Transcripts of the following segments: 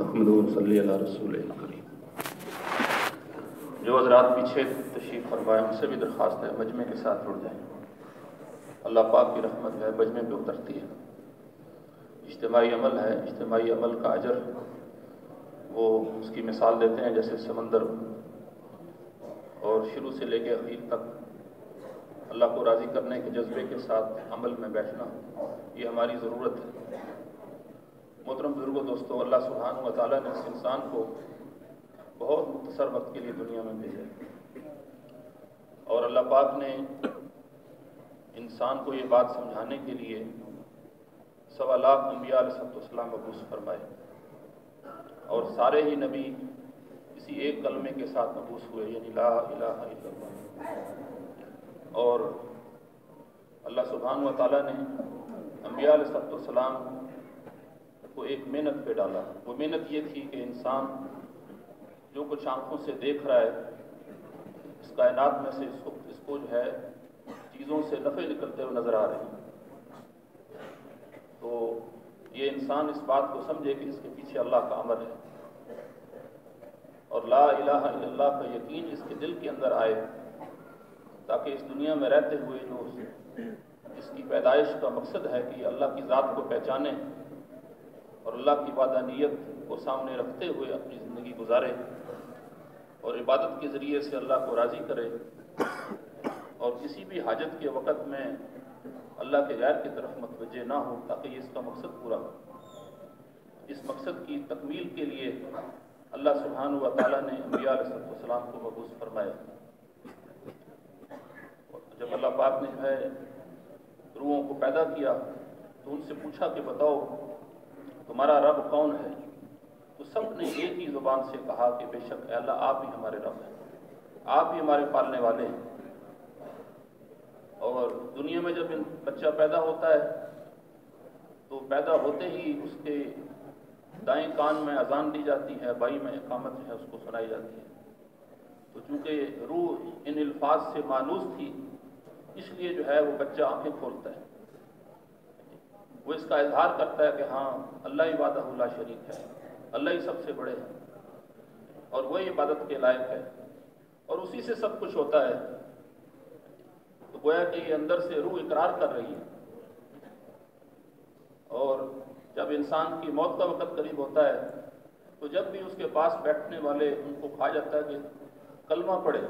نحمد صلی اللہ رسول کریم۔ جو حضرات پیچھے تشریف فرمائے، ان سے بھی درخواست ہے، مجمع کے ساتھ جڑ جائیں۔ اللہ پاک کی رحمت ہے، مجمع پہ اترتی ہے۔ اجتماعی عمل ہے، اجتماعی عمل کا اجر، وہ اس کی مثال دیتے ہیں، جیسے سمندر۔ اور شروع سے لے کے اخیر تک اللہ کو راضی کرنے کے جذبے کے ساتھ عمل میں بیٹھنا، یہ ہماری ضرورت ہے۔ محترم بزرگوں، دوستوں، اللہ سبحانہ و تعالیٰ نے اس انسان کو بہت مختصر وقت کے لیے دنیا میں بھیجا اور اللہ پاک نے انسان کو یہ بات سمجھانے کے لیے سوا لاکھ انبیاء علیہ السلام مبوس فرمائے۔ اور سارے ہی نبی کسی ایک کلمے کے ساتھ مبوس ہوئے یعنی لا الہ الا اللہ۔ اور اللہ سبحانہ و تعالیٰ نے انبیاء علیہ السلام کو ایک محنت پہ ڈالا۔ وہ محنت یہ تھی کہ انسان جو کچھ آنکھوں سے دیکھ رہا ہے، اس کائنات میں سے اس کو اس کو جو ہے چیزوں سے نفع نکلتے ہوئے نظر آ رہے ہیں۔ تو یہ انسان اس بات کو سمجھے کہ اس کے پیچھے اللہ کا عمل ہے۔ اور لا الہ الا اللہ کا یقین اس کے دل کے اندر آئے، تاکہ اس دنیا میں رہتے ہوئے جو اس کی پیدائش کا مقصد ہے کہ اللہ کی ذات کو پہچانے۔ اور اللہ کی وعدانیت کو سامنے رکھتے ہوئے اپنی زندگی گزارے اور عبادت کے ذریعے سے اللہ کو راضی کرے اور کسی بھی حاجت کے وقت میں اللہ کے غیر کی طرف متوجہ نہ ہو تاکہ یہ اس کا مقصد پورا ہو۔ اس مقصد کی تکمیل کے لیے اللہ سبحانہ و تعالیٰ نے انبیاء علیہ السلام کو مبوس فرمایا۔ جب اللہ پاک نے جو ہے روحوں کو پیدا کیا تو ان سے پوچھا کہ بتاؤ تمہارا رب کون ہے؟ تو سب نے ایک ہی زبان سے کہا کہ بے شک اے اللہ، آپ ہی ہمارے رب ہیں۔ آپ ہی ہمارے پالنے والے ہیں۔ اور دنیا میں جب بچہ پیدا ہوتا ہے، تو پیدا ہوتے ہی اس کے دائیں کان میں اذان دی جاتی ہے بائی میں اقامت جو ہے، اس کو سنائی جاتی ہے۔ تو چونکہ روح ان الفاظ سے مانوس تھی، اس لیے جو ہے وہ بچہ آنکھیں کھولتا ہے۔ وہ اس کا اظہار کرتا ہے کہ ہاں اللہ ہی وعدہ اللہ شریک ہے، اللہ ہی سب سے بڑے ہیں، اور وہی عبادت کے لائق ہے۔ اور اسی سے سب کچھ ہوتا ہے۔ تو گویا کہ یہ اندر سے روح اقرار کر رہی ہے۔ اور جب انسان کی موت کا وقت قریب ہوتا ہے، تو جب بھی اس کے پاس بیٹھنے والے ان کو کہا جاتا ہے کہ کلمہ پڑھے۔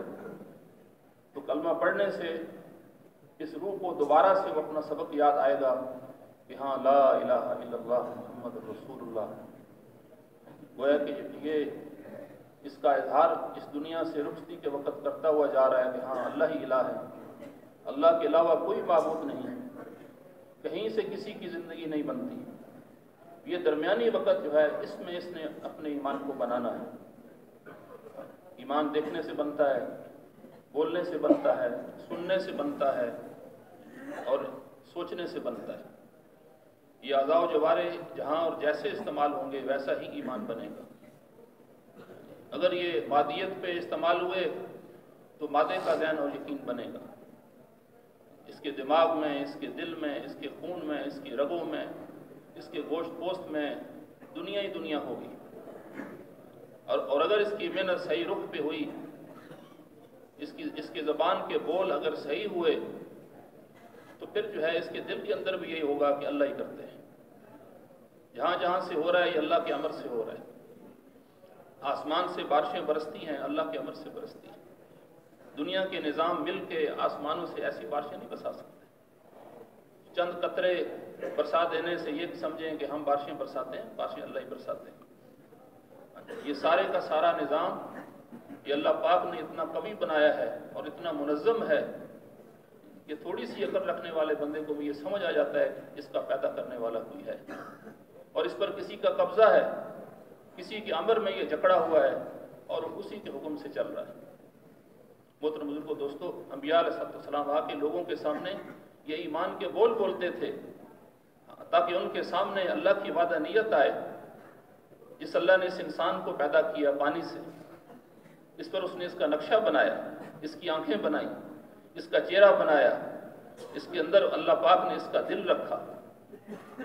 تو کلمہ پڑھنے سے اس روح کو دوبارہ سے وہ اپنا سبق یاد آئے گا۔ کہ ہاں لا الہ الا اللہ محمد رسول اللہ گویا کہ یہ اس کا اظہار اس دنیا سے رخصتی کے وقت کرتا ہوا جا رہا ہے کہ ہاں اللہ ہی الہ ہے، اللہ کے علاوہ کوئی معبود نہیں ہے کہیں سے کسی کی زندگی نہیں بنتی۔ یہ درمیانی وقت جو ہے، اس میں اس نے اپنے ایمان کو بنانا ہے۔ ایمان دیکھنے سے بنتا ہے، بولنے سے بنتا ہے، سننے سے بنتا ہے اور سوچنے سے بنتا ہے۔ یہ اعضاء و جوارے جہاں اور جیسے استعمال ہوں گے، ویسا ہی ایمان بنے گا۔ اگر یہ مادیت پہ استعمال ہوئے تو مادے کا ذہن اور یقین بنے گا۔ اس کے دماغ میں، اس کے دل میں، اس کے خون میں، اس کی رگوں میں، اس کے گوشت پوست میں دنیا ہی دنیا ہوگی۔ اور اور اگر اس کی محنت صحیح رخ پہ ہوئی، اس کی، اس کے زبان کے بول اگر صحیح ہوئے، تو پھر جو ہے اس کے دل کے اندر بھی یہی ہوگا کہ اللہ ہی کرتے ہیں۔ جہاں جہاں سے ہو رہا ہے، یہ اللہ کے امر سے ہو رہا ہے۔ آسمان سے بارشیں برستی ہیں، اللہ کے امر سے برستی ہیں۔ دنیا کے نظام مل کے آسمانوں سے ایسی بارشیں نہیں برسا سکتے۔ چند قطرے برسا دینے سے یہ سمجھیں کہ ہم بارشیں برساتے ہیں، بارشیں اللہ ہی برساتے ہیں۔ یہ سارے کا سارا نظام، یہ اللہ پاک نے اتنا قوی بنایا ہے اور اتنا منظم ہے کہ تھوڑی سی عقل رکھنے والے بندے کو بھی یہ سمجھ آ جاتا ہے کہ اس کا پیدا کرنے والا کوئی ہے۔ اور اس پر کسی کا قبضہ ہے، کسی کے عمر میں یہ جکڑا ہوا ہے اور اسی کے حکم سے چل رہا ہے۔ محترم بزرگ و دوستو، انبیاء علیہ السلام آ کے لوگوں کے سامنے یہ ایمان کے بول بولتے تھے۔ تاکہ ان کے سامنے اللہ کی وعدہ نیت آئے، جس اللہ نے اس انسان کو پیدا کیا پانی سے۔ اس پر اس نے اس کا نقشہ بنایا، اس کی آنکھیں بنائی، اس کا چہرہ بنایا، اس کے اندر اللہ پاک نے اس کا دل رکھا۔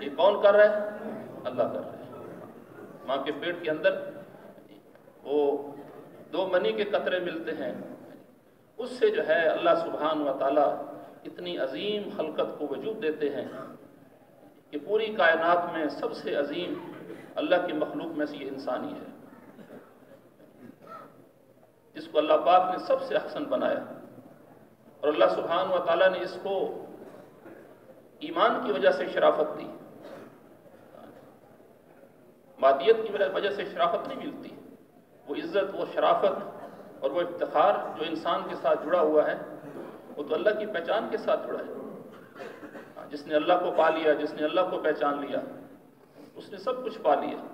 یہ کون کر رہا ہے؟ اللہ کر رہا ہے ماں کے پیٹ کے اندر وہ دو منی کے قطرے ملتے ہیں۔ اس سے جو ہے اللہ سبحان و تعالیٰ اتنی عظیم خلقت کو وجود دیتے ہیں کہ پوری کائنات میں سب سے عظیم اللہ کی مخلوق میں سے یہ انسانی ہے۔ جس کو اللہ پاک نے سب سے احسن بنایا۔ اور اللہ سبحان و تعالیٰ نے اس کو ایمان کی وجہ سے شرافت دی۔ مادیت کی وجہ سے شرافت نہیں ملتی۔ وہ عزت، وہ شرافت اور وہ افتخار جو انسان کے ساتھ جڑا ہوا ہے، وہ تو اللہ کی پہچان کے ساتھ جڑا ہے۔ ہاں، جس نے اللہ کو پا لیا، جس نے اللہ کو پہچان لیا، اس نے سب کچھ پا لیا۔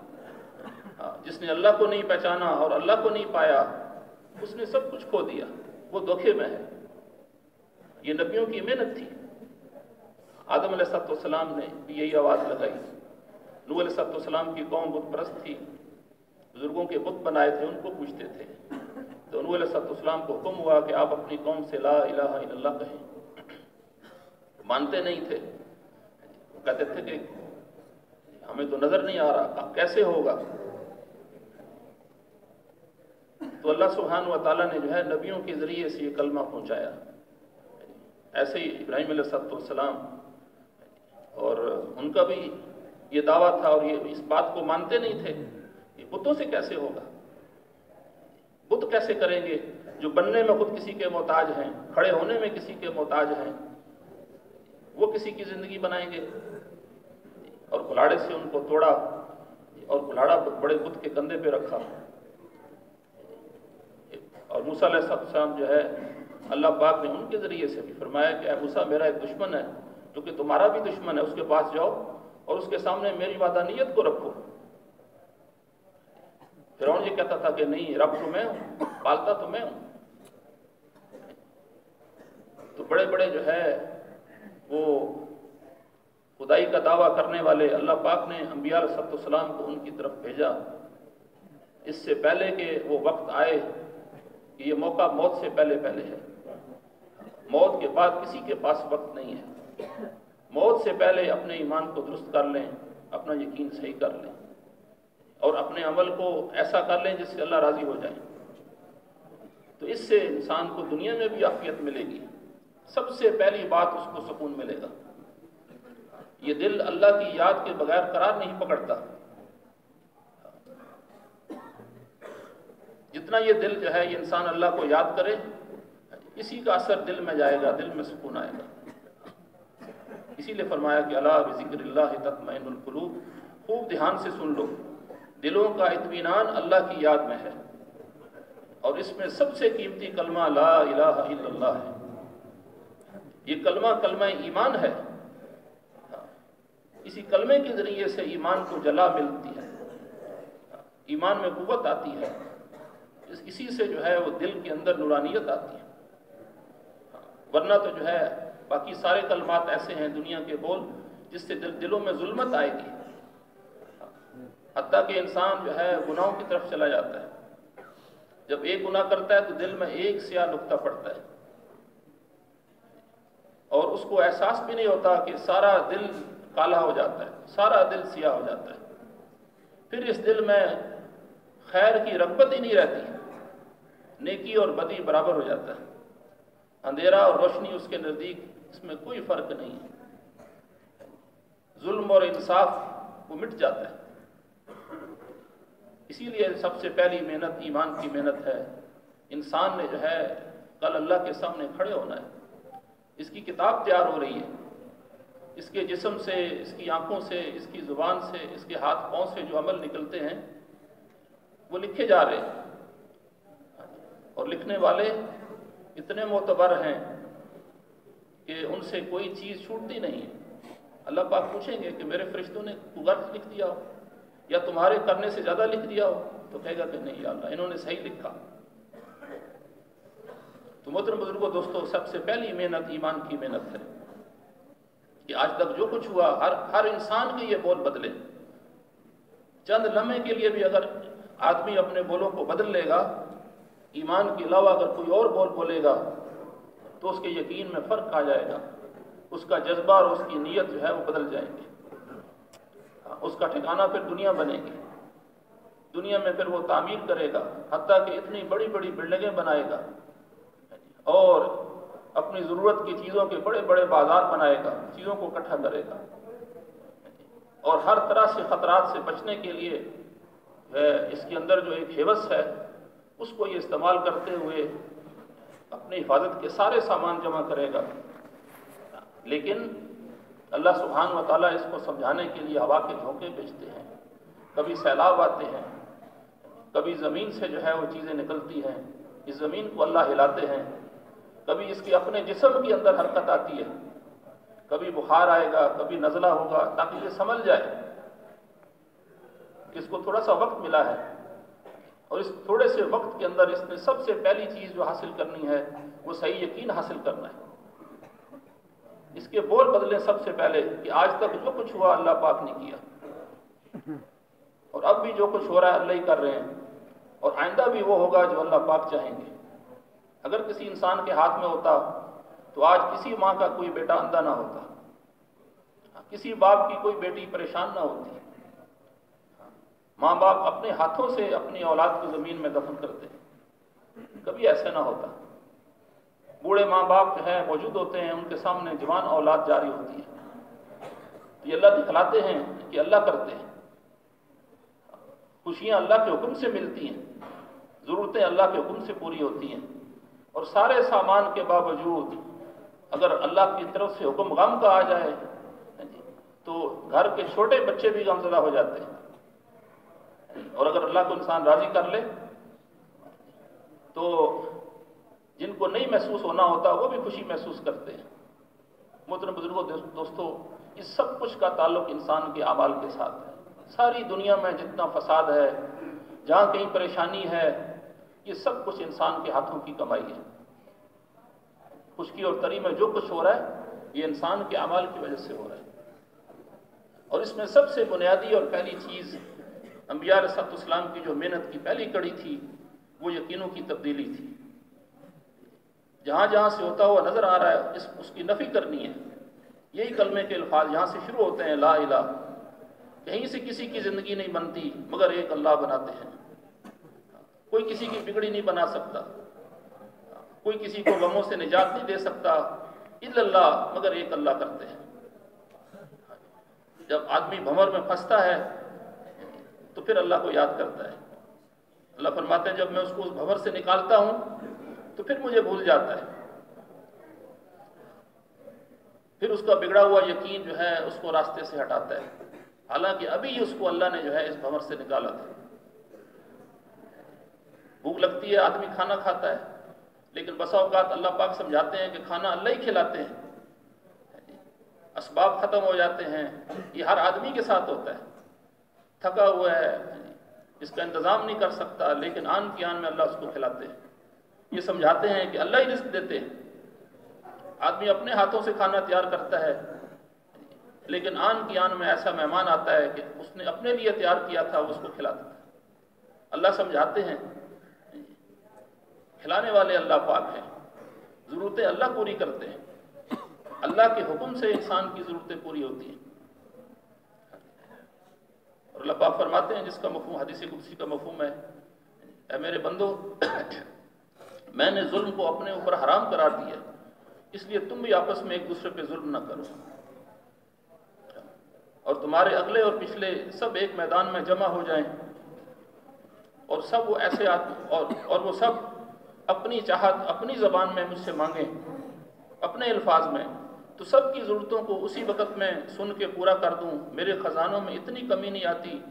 ہاں، جس نے اللہ کو نہیں پہچانا اور اللہ کو نہیں پایا، اس نے سب کچھ کھو دیا۔ وہ دھوکے میں ہے۔ یہ نبیوں کی محنت تھی۔ آدم علیہ السلام والسلام نے بھی یہی آواز لگائی۔ نو علیہ السلام کی قوم بت پرست تھی، بزرگوں کے بت بنائے تھے، ان کو پوچھتے تھے۔ تو نو علیہ السلام کو حکم ہوا کہ آپ اپنی قوم سے لا الہ الا اللہ کہیں۔ مانتے نہیں تھے۔ کہتے تھے کہ ہمیں تو نظر نہیں آ رہا کیسے ہوگا؟ تو اللہ سبحانہ و تعالیٰ نے جو ہے نبیوں کے ذریعے سے یہ کلمہ پہنچایا۔ ایسے ہی ابراہیم علیہ السلام اور ان کا بھی یہ دعویٰ تھا اور یہ اس بات کو مانتے نہیں تھے یہ بتوں سے کیسے ہوگا؟ بت کیسے کریں گے جو بننے میں خود کسی کے محتاج ہیں، کھڑے ہونے میں کسی کے محتاج ہیں، وہ کسی کی زندگی بنائیں گے؟ اور کلاڑے سے ان کو توڑا اور کلاڑا بڑے بت کے کندھے پہ رکھا۔ اور موسیٰ علیہ السلام جو ہے، اللہ پاک نے ان کے ذریعے سے بھی فرمایا کہ اے موسیٰ، میرا ایک دشمن ہے، جو کہ تمہارا بھی دشمن ہے، اس کے پاس جاؤ۔ اور اس کے سامنے میری وعدانیت کو رکھو۔ فرعون یہ کہتا تھا کہ نہیں، رب تو میں ہوں، پالتا تو میں ہوں۔ تو بڑے بڑے جو ہے، وہ خدائی کا دعویٰ کرنے والے اللہ پاک نے انبیاء علیہ السلام کو ان کی طرف بھیجا۔ اس سے پہلے کہ وہ وقت آئے کہ یہ موقع موت سے پہلے پہلے ہے۔ موت کے بعد کسی کے پاس وقت نہیں ہے۔ موت سے پہلے اپنے ایمان کو درست کر لیں، اپنا یقین صحیح کر لیں اور اپنے عمل کو ایسا کر لیں جس سے اللہ راضی ہو جائے۔ تو اس سے انسان کو دنیا میں بھی عافیت ملے گی۔ سب سے پہلی بات اس کو سکون ملے گا۔ یہ دل اللہ کی یاد کے بغیر قرار نہیں پکڑتا۔ جتنا یہ دل جو ہے، یہ انسان اللہ کو یاد کرے، اسی کا اثر دل میں جائے گا، دل میں سکون آئے گا۔ اسی لیے فرمایا کہ اللہ بذکر اللہ تطمئن القلوب، خوب دھیان سے سن لو۔ دلوں کا اطمینان اللہ کی یاد میں ہے۔ اور اس میں سب سے قیمتی کلمہ لا الہ الا اللہ ہے۔ یہ کلمہ کلمہ ایمان ہے۔ اسی کلمے کے ذریعے سے ایمان کو جلا ملتی ہے۔ ایمان میں قوت آتی ہے۔ اسی سے جو ہے وہ دل کے اندر نورانیت آتی ہے۔ ورنہ تو جو ہے باقی سارے کلمات ایسے ہیں دنیا کے بول جس سے دل دلوں میں ظلمت آئے گی۔ حتیٰ کہ انسان جو ہے گناہوں کی طرف چلا جاتا ہے۔ جب ایک گناہ کرتا ہے تو دل میں ایک سیاہ نقطہ پڑتا ہے۔ اور اس کو احساس بھی نہیں ہوتا کہ سارا دل کالا ہو جاتا ہے، سارا دل سیاہ ہو جاتا ہے۔ پھر اس دل میں خیر کی رغبت ہی نہیں رہتی۔ نیکی اور بدی برابر ہو جاتا ہے۔ اندھیرا اور روشنی اس کے نزدیک اس میں کوئی فرق نہیں ہے۔ ظلم اور انصاف وہ مٹ جاتا ہے۔ اسی لیے سب سے پہلی محنت ایمان کی محنت ہے۔ انسان نے جو ہے کل اللہ کے سامنے کھڑے ہونا ہے۔ اس کی کتاب تیار ہو رہی ہے۔ اس کے جسم سے، اس کی آنکھوں سے، اس کی زبان سے، اس کے ہاتھ پاؤں سے جو عمل نکلتے ہیں، وہ لکھے جا رہے ہیں۔ اور لکھنے والے اتنے معتبر ہیں۔ کہ ان سے کوئی چیز چھوٹتی نہیں ہے۔ اللہ پاک پوچھیں گے کہ میرے فرشتوں نے غلط لکھ دیا ہو، یا تمہارے کرنے سے زیادہ لکھ دیا ہو؟ تو کہے گا کہ نہیں یا اللہ، انہوں نے صحیح لکھا۔ تو محترم بزرگوں، دوستوں، سب سے پہلی محنت، ایمان کی محنت ہے کہ آج تک جو کچھ ہوا، ہر ہر انسان کے یہ بول بدلے۔ چند لمحے کے لیے بھی اگر آدمی اپنے بولوں کو بدل لے گا، ایمان کے علاوہ اگر کوئی اور بول بولے گا تو اس کے یقین میں فرق آ جائے گا۔ اس کا جذبہ اور اس کی نیت جو ہے وہ بدل جائیں گے اس کا ٹھکانہ پھر دنیا بنے گی۔ دنیا میں پھر وہ تعمیر کرے گا، حتیٰ کہ اتنی بڑی بڑی بلڈنگیں بنائے گا۔ اور اپنی ضرورت کی چیزوں کے بڑے بڑے بازار بنائے گا، چیزوں کو اکٹھا کرے گا۔ اور ہر طرح سے خطرات سے بچنے کے لیے اس کے اندر جو ایک حوث ہے، اس کو یہ استعمال کرتے ہوئے اپنی حفاظت کے سارے سامان جمع کرے گا۔ لیکن اللہ سبحانہ و تعالیٰ اس کو سمجھانے کے لیے ہوا کے جھونکے بیچتے ہیں۔ کبھی سیلاب آتے ہیں، کبھی زمین سے جو ہے وہ چیزیں نکلتی ہیں۔ اس زمین کو اللہ ہلاتے ہیں۔ کبھی اس کے اپنے جسم کے اندر حرکت آتی ہے۔ کبھی بخار آئے گا، کبھی نزلہ ہوگا تاکہ یہ سمجھ جائے۔ کہ اس کو تھوڑا سا وقت ملا ہے۔ اور اس تھوڑے سے وقت کے اندر اس نے سب سے پہلی چیز جو حاصل کرنی ہے، وہ صحیح یقین حاصل کرنا ہے۔ اس کے بول بدلیں سب سے پہلے کہ آج تک جو کچھ ہوا اللہ پاک نے کیا۔ اور اب بھی جو کچھ ہو رہا ہے اللہ ہی کر رہے ہیں۔ اور آئندہ بھی وہ ہوگا جو اللہ پاک چاہیں گے۔ اگر کسی انسان کے ہاتھ میں ہوتا تو آج کسی ماں کا کوئی بیٹا اندھا نہ ہوتا۔ کسی باپ کی کوئی بیٹی پریشان نہ ہوتی۔ ماں باپ اپنے ہاتھوں سے اپنی اولاد کو زمین میں دفن کرتے ہیں۔ کبھی ایسے نہ ہوتا۔ بوڑھے ماں باپ جو ہیں، موجود ہوتے ہیں، ان کے سامنے جوان اولاد جاری ہوتی ہے۔ یہ اللہ دکھلاتے ہیں کہ اللہ کرتے ہیں۔ خوشیاں اللہ کے حکم سے ملتی ہیں۔ ضرورتیں اللہ کے حکم سے پوری ہوتی ہیں۔ اور سارے سامان کے باوجود اگر اللہ کی طرف سے حکم غم کا آ جائے، تو گھر کے چھوٹے بچے بھی غمزدہ ہو جاتے ہیں۔ اور اگر اللہ کو انسان راضی کر لے، تو جن کو نہیں محسوس ہونا ہوتا، وہ بھی خوشی محسوس کرتے ہیں۔ محترم بزرگوں دوستوں اس سب کچھ کا تعلق انسان کے اعمال کے ساتھ ہے۔ ساری دنیا میں جتنا فساد ہے، جہاں کہیں پریشانی ہے، یہ سب کچھ انسان کے ہاتھوں کی کمائی ہے۔ خشکی اور تری میں جو کچھ ہو رہا ہے، یہ انسان کے اعمال کی وجہ سے ہو رہا ہے۔ اور اس میں سب سے بنیادی اور پہلی چیز انبیاء علیہ اسلام کی جو محنت کی پہلی کڑی تھی، وہ یقینوں کی تبدیلی تھی۔ جہاں جہاں سے ہوتا ہوا نظر آ رہا ہے، اس اس کی نفی کرنی ہے۔ یہی کلمے کے الفاظ یہاں سے شروع ہوتے ہیں، لا الہ۔ کہیں سے کسی کی زندگی نہیں بنتی، مگر ایک اللہ بناتے ہیں۔ کوئی کسی کی بگڑی نہیں بنا سکتا۔ کوئی کسی کو غموں سے نجات نہیں دے سکتا۔ الا اللہ، مگر ایک اللہ کرتے ہیں۔ جب آدمی بھمر میں پھنستا ہے تو پھر اللہ کو یاد کرتا ہے۔ اللہ فرماتے ہیں، جب میں اس کو اس بھمر سے نکالتا ہوں، تو پھر مجھے بھول جاتا ہے۔ پھر اس کا بگڑا ہوا یقین جو ہے، اس کو راستے سے ہٹاتا ہے۔ حالانکہ ابھی اس کو اللہ نے جو ہے، اس بھور سے نکالا تھا۔ بھوک لگتی ہے، آدمی کھانا کھاتا ہے، لیکن بسا اوقات اللہ پاک سمجھاتے ہیں کہ کھانا اللہ ہی کھلاتے ہیں۔ اسباب ختم ہو جاتے ہیں۔ یہ ہر آدمی کے ساتھ ہوتا ہے۔ تھکا ہوا ہے، اس کا انتظام نہیں کر سکتا، لیکن آن کی آن میں اللہ اس کو کھلاتے ہیں۔ یہ سمجھاتے ہیں کہ اللہ ہی رزق دیتے ہیں۔ آدمی اپنے ہاتھوں سے کھانا تیار کرتا ہے، لیکن آن کی آن میں ایسا مہمان آتا ہے کہ اس نے اپنے لیے تیار کیا تھا، وہ اس کو کھلاتا تھا اللہ سمجھاتے ہیں۔ کھلانے والے اللہ پاک ہیں۔ ضرورتیں اللہ پوری کرتے ہیں۔ اللہ کے حکم سے انسان کی ضرورتیں پوری ہوتی ہیں۔ اور اللہ پاک فرماتے ہیں جس کا مفہوم حدیث قدسی کا مفہوم ہے، اے میرے بندو، میں نے ظلم کو اپنے اوپر حرام قرار دیا اس لیے تم بھی آپس میں ایک دوسرے پہ ظلم نہ کرو۔ اور تمہارے اگلے اور پچھلے سب ایک میدان میں جمع ہو جائیں۔ اور سب وہ ایسے اور اور وہ سب اپنی چاہت، اپنی زبان میں مجھ سے مانگیں، اپنے الفاظ میں۔ تو سب کی ضرورتوں کو اسی وقت میں سن کے پورا کر دوں۔ میرے خزانوں میں اتنی کمی نہیں آتی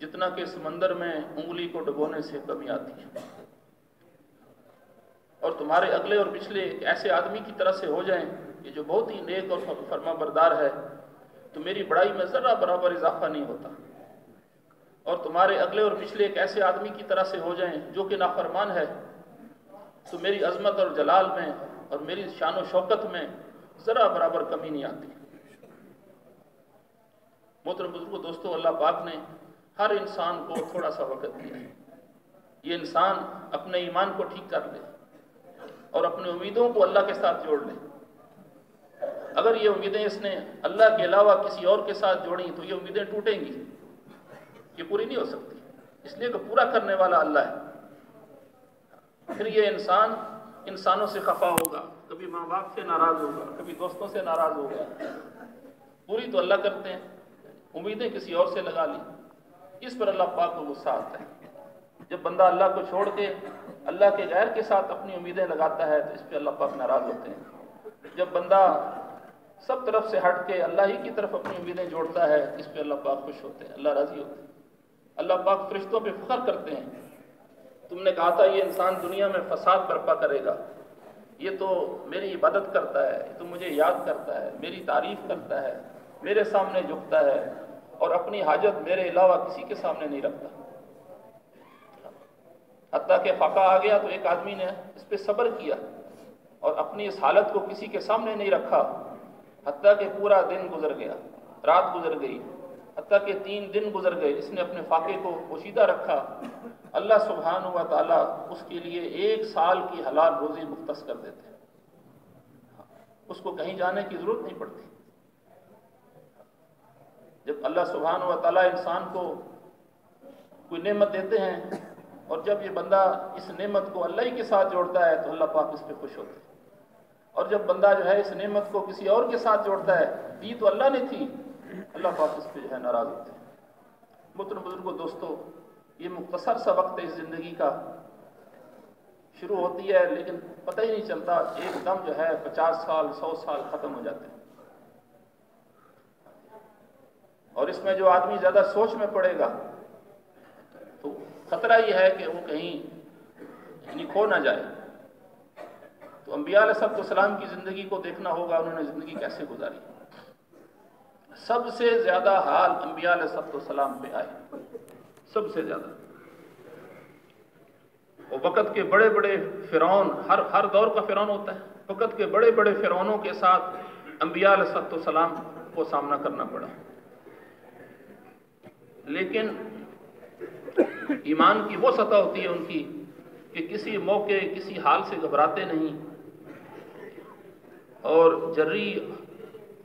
جتنا کہ سمندر میں انگلی کو ڈبونے سے کمی آتی ہے۔ اور تمہارے اگلے اور پچھلے ایسے آدمی کی طرح سے ہو جائیں کہ جو بہت ہی نیک اور فرما بردار ہے، تو میری بڑائی میں ذرا برابر اضافہ نہیں ہوتا۔ اور تمہارے اگلے اور پچھلے ایک ایسے آدمی کی طرح سے ہو جائیں جو کہ نافرمان ہے، تو میری عظمت اور جلال میں اور میری شان و شوکت میں ذرا برابر کمی نہیں آتی۔ محترم بزرگ دوستو، اللہ پاک نے ہر انسان کو تھوڑا سا وقت دیا۔ ہے یہ انسان اپنے ایمان کو ٹھیک کر لے اور اپنی امیدوں کو اللہ کے ساتھ جوڑ لے۔ اگر یہ امیدیں اس نے اللہ کے علاوہ کسی اور کے ساتھ جوڑیں تو یہ امیدیں ٹوٹیں گی۔ یہ پوری نہیں ہو سکتی۔ اس لیے کہ پورا کرنے والا اللہ ہے۔ پھر یہ انسان انسانوں سے خفا ہوگا۔ کبھی ماں باپ سے ناراض ہوگا، کبھی دوستوں سے ناراض ہوگا۔ پوری تو اللہ کرتے ہیں، امیدیں کسی اور سے لگا لی اس پر اللہ پاک کو غصہ آتا ہے۔ جب بندہ اللہ کو چھوڑ کے اللہ کے غیر کے ساتھ اپنی امیدیں لگاتا ہے تو اس پہ اللہ پاک ناراض ہوتے ہیں۔ جب بندہ سب طرف سے ہٹ کے اللہ ہی کی طرف اپنی امیدیں جوڑتا ہے، اس پہ اللہ پاک خوش ہوتے ہیں، اللہ راضی ہوتے ہیں۔ اللہ پاک فرشتوں پہ فخر کرتے ہیں۔ تم نے کہا تھا یہ انسان دنیا میں فساد برپا کرے گا۔ یہ تو میری عبادت کرتا ہے، یہ تو مجھے یاد کرتا ہے، میری تعریف کرتا ہے، میرے سامنے جھکتا ہے اور اپنی حاجت میرے علاوہ کسی کے سامنے نہیں رکھتا۔ حتیٰ کہ فقہ آ گیا تو ایک آدمی نے اس پہ صبر کیا اور اپنی اس حالت کو کسی کے سامنے نہیں رکھا۔ حتیٰ کہ پورا دن گزر گیا، رات گزر گئی۔ حتیٰ کہ تین دن گزر گئے اس نے اپنے فاقے کو پوشیدہ رکھا۔ اللہ سبحانہ و تعالیٰ اس کے لیے ایک سال کی حلال روزی مختص کر دیتے اس کو کہیں جانے کی ضرورت نہیں پڑتی۔ جب اللہ سبحانہ و تعالیٰ انسان کو کوئی نعمت دیتے ہیں اور جب یہ بندہ اس نعمت کو اللہ ہی کے ساتھ جوڑتا ہے تو اللہ پاک اس پہ خوش ہوتے ہیں۔ اور جب بندہ جو ہے اس نعمت کو کسی اور کے ساتھ جوڑتا ہے دی تو اللہ نے تھی۔ اللہ پاک اس پہ جو ہے ناراض ہوتے ہیں۔ مطلب بزرگ دوستو، یہ مختصر سا وقت ہے اس زندگی کا شروع ہوتی ہے، لیکن پتہ ہی نہیں چلتا، ایک دم جو ہے پچاس سال، سو سال ختم ہو جاتے ہیں۔ اور اس میں جو آدمی زیادہ سوچ میں پڑے گا، تو خطرہ یہ ہے کہ وہ کہیں یعنی کھو نہ جائے۔ تو انبیاء علیہ السلام کی زندگی کو دیکھنا ہوگا، انہوں نے زندگی کیسے گزاری۔ سب سے زیادہ حال انبیاء علیہ السلام پہ آئے۔ سب سے زیادہ۔ وہ وقت کے بڑے بڑے فرعون، ہر ہر دور کا فرعون ہوتا ہے۔ وقت کے بڑے بڑے فرعونوں کے ساتھ انبیاء علیہ السلام کو سامنا کرنا پڑا۔ لیکن ایمان کی وہ سطح ہوتی ہے ان کی کہ کسی موقع، کسی حال سے گھبراتے نہیں۔ اور جری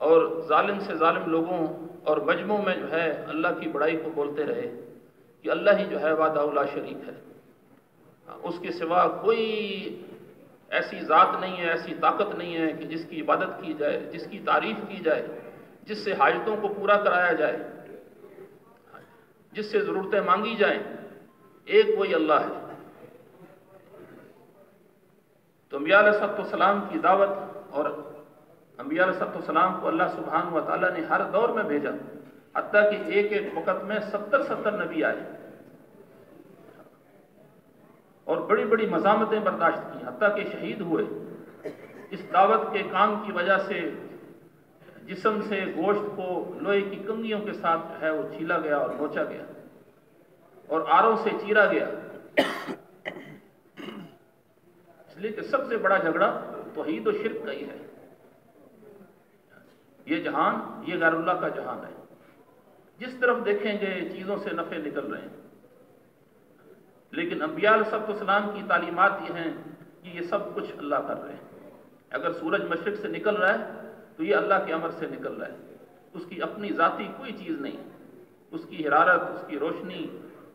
اور ظالم سے ظالم لوگوں اور مجموع میں جو ہے اللہ کی بڑائی کو بولتے رہے کہ اللہ ہی جو ہے وعدہ اللہ شریک ہے۔ اس کے سوا کوئی ایسی ذات نہیں ہے، ایسی طاقت نہیں ہے کہ جس کی عبادت کی جائے، جس کی تعریف کی جائے، جس سے حاجتوں کو پورا کرایا جائے، جس سے ضرورتیں مانگی جائیں۔ ایک وہی اللہ ہے۔ تو انبیاء علیہ السلام کی دعوت اور انبیاء علیہ السلام کو اللہ سبحانہ و تعالیٰ نے ہر دور میں بھیجا، حتیٰ کہ ایک ایک وقت میں ستر ستر نبی آئے۔ اور بڑی بڑی مزامتیں برداشت کی، حتیٰ کہ شہید ہوئے۔ اس دعوت کے کام کی وجہ سے جسم سے گوشت کو لوہے کی کنگیوں کے ساتھ ہے وہ چھیلا گیا اور نوچا گیا اور آروں سے چیرا گیا۔ اس لیے کہ سب سے بڑا جھگڑا توحید و شرک کا ہی ہے۔ یہ جہان، یہ غیر اللہ کا جہان ہے۔ جس طرف دیکھیں گے، چیزوں سے نفع نکل رہے ہیں۔ لیکن انبیاء علیہ السلام کی تعلیمات یہ ہیں کہ یہ سب کچھ اللہ کر رہے ہیں۔ اگر سورج مشرق سے نکل رہا ہے، تو یہ اللہ کے عمر سے نکل رہا ہے۔ اس کی اپنی ذاتی کوئی چیز نہیں۔ اس کی حرارت، اس کی روشنی،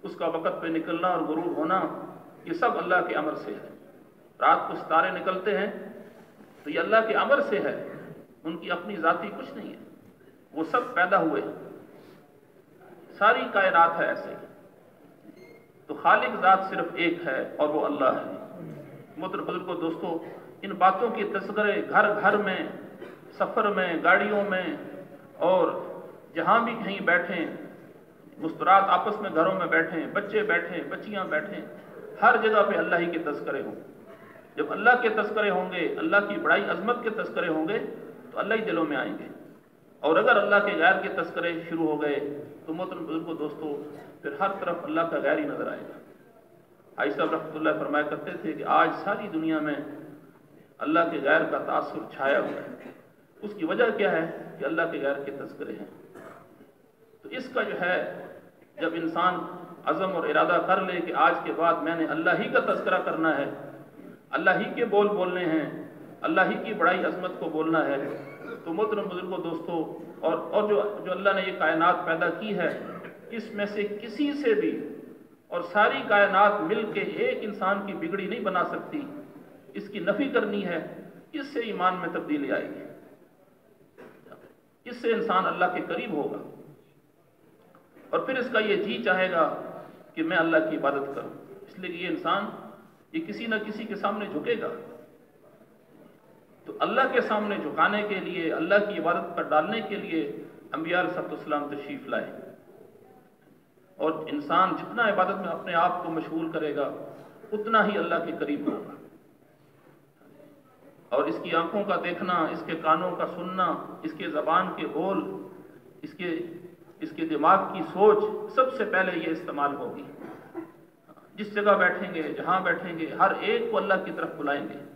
اس کا وقت پہ نکلنا اور غروب ہونا، یہ سب اللہ کے عمر سے ہے۔ رات کو ستارے نکلتے ہیں، تو یہ اللہ کے عمر سے ہے۔ ان کی اپنی ذاتی کچھ نہیں ہے۔ وہ سب پیدا ہوئے ساری کائنات ہے ایسے۔ تو خالق ذات صرف ایک ہے اور وہ اللہ ہے۔ متر بزرگ دوستو، ان باتوں کی تذکرے گھر گھر میں، سفر میں، گاڑیوں میں اور جہاں بھی کہیں بیٹھیں مسترات آپس میں گھروں میں بیٹھیں، بچے بیٹھیں، بچیاں بیٹھیں، ہر جگہ پہ اللہ ہی کے تذکرے ہوں۔ جب اللہ کے تذکرے ہوں گے، اللہ کی بڑائی عظمت کے تذکرے ہوں گے تو اللہ ہی دلوں میں آئیں گے۔ اور اگر اللہ کے غیر کے تذکرے شروع ہو گئے تو محترم بزرگ دوستو پھر ہر طرف اللہ کا غیر ہی نظر آئے گا۔ آئی صاحب رحمۃ اللہ فرمایا کرتے تھے کہ آج ساری دنیا میں اللہ کے غیر کا تاثر چھایا ہوا ہے۔ اس کی وجہ کیا ہے کہ اللہ کے غیر کے تذکرے ہیں۔ تو اس کا جو ہے، جب انسان عزم اور ارادہ کر لے کہ آج کے بعد میں نے اللہ ہی کا تذکرہ کرنا ہے، اللہ ہی کے بول بولنے ہیں اللہ ہی کی بڑائی عظمت کو بولنا ہے۔ تو محترم بزرگوں، دوستوں، اور اور جو جو اللہ نے یہ کائنات پیدا کی ہے، اس میں سے کسی سے بھی اور ساری کائنات مل کے ایک انسان کی بگڑی نہیں بنا سکتی۔ اس کی نفی کرنی ہے، اس سے ایمان میں تبدیلی آئے گی۔ اس سے انسان اللہ کے قریب ہوگا۔ اور پھر اس کا یہ جی چاہے گا کہ میں اللہ کی عبادت کروں۔ اس لیے یہ انسان یہ کسی نہ کسی کے سامنے جھکے گا۔ تو اللہ کے سامنے جھکانے کے لیے، اللہ کی عبادت پر ڈالنے کے لیے انبیاء علیہ السلام تشریف لائے۔ اور انسان جتنا عبادت میں اپنے آپ کو مشغول کرے گا، اتنا ہی اللہ کے قریب ہوگا۔ اور اس کی آنکھوں کا دیکھنا، اس کے کانوں کا سننا، اس کے زبان کے بول، اس کے اس کے دماغ کی سوچ، سب سے پہلے یہ استعمال ہوگی۔ جس جگہ بیٹھیں گے، جہاں بیٹھیں گے، ہر ایک کو اللہ کی طرف بلائیں گے۔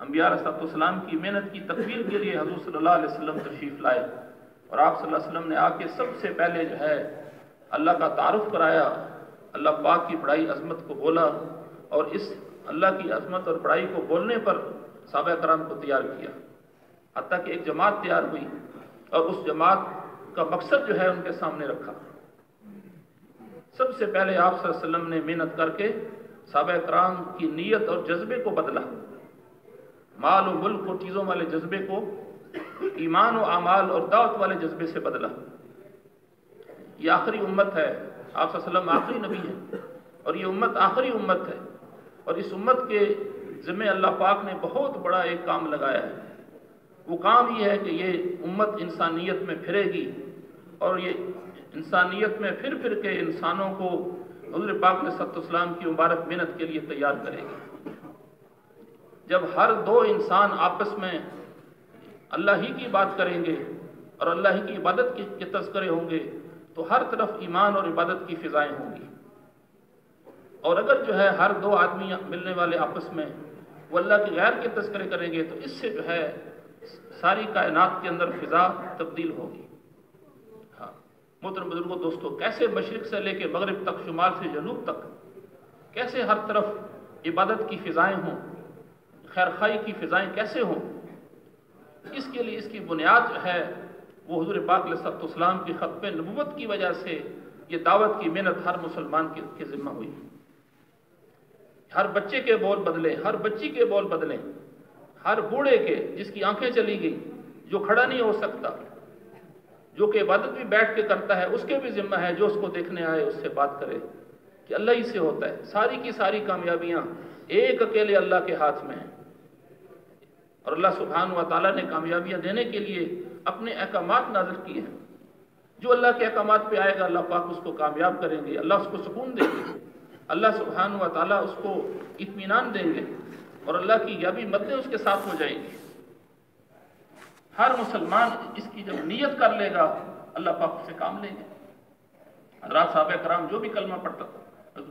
انبیاء علیہ السلام کی محنت کی تکمیل کے لیے حضور صلی اللہ علیہ وسلم تشریف لائے اور آپ صلی اللہ علیہ وسلم نے آ کے سب سے پہلے جو ہے اللہ کا تعارف کرایا، اللہ پاک کی بڑائی عظمت کو بولا اور اس اللہ کی عظمت اور بڑائی کو بولنے پر صحابہ کرام کو تیار کیا۔ حتیٰ کہ ایک جماعت تیار ہوئی اور اس جماعت کا مقصد جو ہے ان کے سامنے رکھا۔ سب سے پہلے آپ صلی اللہ علیہ وسلم نے محنت کر کے صحابہ کرام کی نیت اور جذبے کو بدلا۔ مال و ملک و چیزوں والے جذبے کو، ایمان و اعمال اور دعوت والے جذبے سے بدلا۔ یہ آخری امت ہے۔ آپ صلی اللہ علیہ وسلم آخری نبی ہے اور یہ امت آخری امت ہے۔ اور اس امت کے ذمہ اللہ پاک نے بہت بڑا ایک کام لگایا ہے۔ وہ کام یہ ہے کہ یہ امت انسانیت میں پھرے گی۔ اور یہ انسانیت میں پھر پھر کے انسانوں کو حضور پاک نے ست کی مبارک محنت کے لیے تیار کرے گی۔ جب ہر دو انسان آپس میں اللہ ہی کی بات کریں گے اور اللہ ہی کی عبادت کے تذکرے ہوں گے، تو ہر طرف ایمان اور عبادت کی فضائیں ہوں گی۔ اور اگر جو ہے ہر دو آدمی ملنے والے آپس میں وہ اللہ کے غیر کے تذکرے کریں گے، تو اس سے جو ہے ساری کائنات کے اندر فضا تبدیل ہوگی۔ ہاں۔ محترم بزرگوں دوستوں کیسے مشرق سے لے کے مغرب تک، شمال سے جنوب تک، کیسے ہر طرف عبادت کی فضائیں ہوں؟ خیر خائی کی فضائیں کیسے ہوں؟ اس کے لیے اس کی بنیاد جو ہے، وہ حضور پاک علیہ السلام کی خطب نبوت کی وجہ سے یہ دعوت کی محنت ہر مسلمان کے ذمہ ہوئی۔ ہر بچے کے بول بدلیں ہر بچی کے بول بدلیں ہر بوڑھے کے جس کی آنکھیں چلی گئی جو کھڑا نہیں ہو سکتا، جو کہ عبادت بھی بیٹھ کے کرتا ہے، اس کے بھی ذمہ ہے، جو اس کو دیکھنے آئے، اس سے بات کرے کہ اللہ ہی سے ہوتا ہے۔ ساری کی ساری کامیابیاں ایک اکیلے اللہ کے ہاتھ میں ہیں۔ اور اللہ سبحانہ و تعالیٰ نے کامیابیاں دینے کے لیے اپنے احکامات نازل کیے ہیں۔ جو اللہ کے احکامات پہ آئے گا، اللہ پاک اس کو کامیاب کریں گے، اللہ اس کو سکون دیں گے۔ اللہ سبحانہ و تعالیٰ اس کو اطمینان دیں گے اور اللہ کی یابی مدیں اس کے ساتھ ہو جائیں گی۔ ہر مسلمان اس کی جب نیت کر لے گا، اللہ پاک سے کام لیں گے۔ حضرات صحابہ کرام جو بھی کلمہ پڑھتا تھا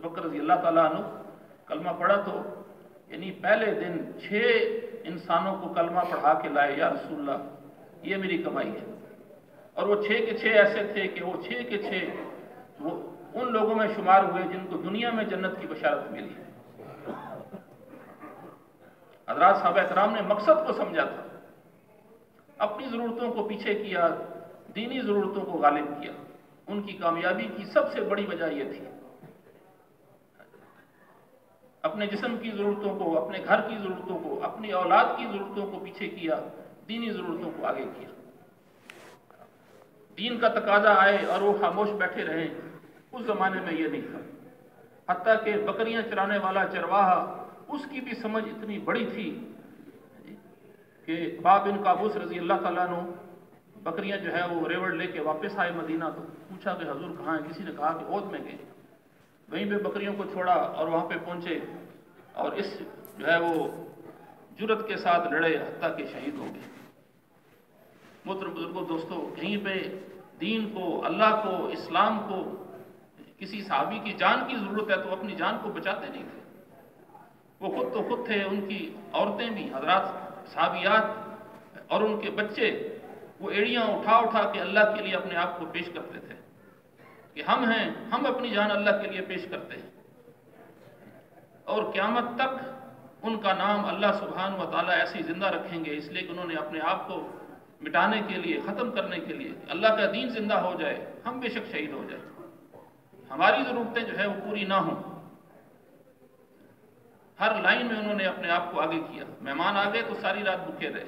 بکر رضی اللہ تعالیٰ عنہ کلمہ پڑھا تو یعنی پہلے دن چھ انسانوں کو کلمہ پڑھا کے لائے، یا رسول اللہ، یہ میری کمائی ہے۔ اور وہ چھ کے چھ ایسے تھے کہ وہ چھ کے چھ وہ ان لوگوں میں شمار ہوئے جن کو دنیا میں جنت کی بشارت ملی۔ حضرات صحابہ اکرام نے مقصد کو سمجھا تھا۔ اپنی ضرورتوں کو پیچھے کیا، دینی ضرورتوں کو غالب کیا۔ ان کی کامیابی کی سب سے بڑی وجہ یہ تھی اپنے جسم کی ضرورتوں کو، اپنے گھر کی ضرورتوں کو، اپنی اولاد کی ضرورتوں کو پیچھے کیا، دینی ضرورتوں کو آگے کیا۔ دین کا تقاضا آئے اور وہ خاموش بیٹھے رہیں اس زمانے میں یہ نہیں تھا۔ حتیٰ کہ بکریاں چرانے والا چرواہا، اس کی بھی سمجھ اتنی بڑی تھی کہ باب ان کابوس رضی اللہ تعالیٰ نے بکریاں جو ہے وہ ریوڑ لے کے واپس آئے مدینہ تو پوچھا کہ حضور کہاں ہے کسی نے کہا کہ عود میں گئے۔ وہیں پہ بکریوں کو چھوڑا اور وہاں پہ پہنچے اور اس جو ہے وہ جرت کے ساتھ لڑے، حتیٰ کہ شہید ہو گئے محترم بزرگوں، دوستوں، کہیں پہ دین کو، اللہ کو، اسلام کو، کسی صحابی کی جان کی ضرورت ہے تو اپنی جان کو بچاتے نہیں تھے۔ وہ خود تو خود تھے، ان کی عورتیں بھی، حضرات صحابیات اور ان کے بچے، وہ ایڑیاں اٹھا اٹھا کے اللہ کے لیے اپنے آپ کو پیش کرتے تھے۔ کہ ہم ہیں، ہم اپنی جان اللہ کے لیے پیش کرتے ہیں۔ اور قیامت تک ان کا نام اللہ سبحانہ و تعالیٰ ایسی زندہ رکھیں گے، اس لیے کہ انہوں نے اپنے آپ کو مٹانے کے لیے، ختم کرنے کے لیے اللہ کا دین زندہ ہو جائے، ہم بے شک شہید ہو جائے ہماری ضرورتیں جو ہے وہ پوری نہ ہوں۔ ہر لائن میں انہوں نے اپنے آپ کو آگے کیا۔ مہمان آ گئے تو ساری رات بھوکے رہے۔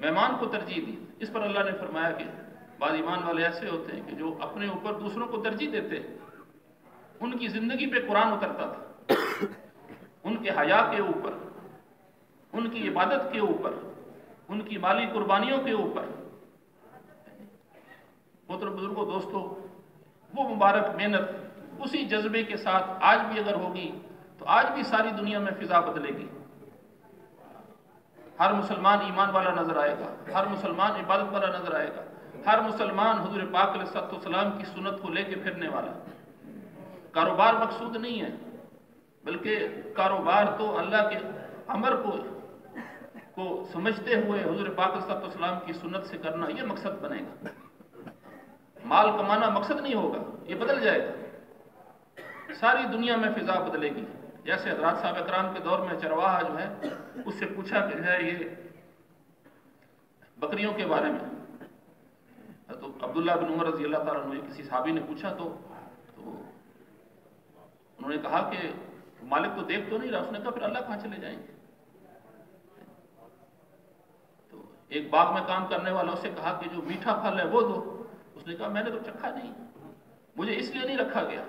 مہمان کو ترجیح دی۔ اس پر اللہ نے فرمایا کہ بعض ایمان والے ایسے ہوتے ہیں کہ جو اپنے اوپر دوسروں کو ترجیح دیتے ہیں، ان کی زندگی پہ قرآن اترتا تھا، ان کے حیا کے اوپر، ان کی عبادت کے اوپر، ان کی مالی قربانیوں کے اوپر۔ محترم بزرگوں، دوستوں، وہ مبارک محنت اسی جذبے کے ساتھ آج بھی اگر ہوگی تو آج بھی ساری دنیا میں فضا بدلے گی۔ ہر مسلمان ایمان والا نظر آئے گا، ہر مسلمان عبادت والا نظر آئے گا۔ ہر مسلمان حضور پاک علیہ السلام کی سنت کو لے کے پھرنے والا کاروبار مقصود نہیں ہے، بلکہ کاروبار تو اللہ کے امر کو کو سمجھتے ہوئے حضور پاک علیہ السلام کی سنت سے کرنا یہ مقصد بنے گا۔ مال کمانا مقصد نہیں ہوگا، یہ بدل جائے گا۔ ساری دنیا میں فضا بدلے گی۔ جیسے حضرات صاحب اکرام کے دور میں چرواہا جو ہے، اس سے پوچھا کہ ہے یہ بکریوں کے بارے میں۔ تو عبداللہ بن عمر رضی اللہ تعالیٰ کسی صحابی نے پوچھا تو انہوں نے کہا کہ مالک تو دیکھ تو نہیں رہا، اس نے کہا پھر اللہ کہاں چلے جائیں گے؟ تو ایک باغ میں کام کرنے والا اسے کہا کہ جو میٹھا پھل ہے وہ دو۔ اس نے کہا میں نے تو چکھا نہیں، مجھے اس لیے نہیں رکھا گیا۔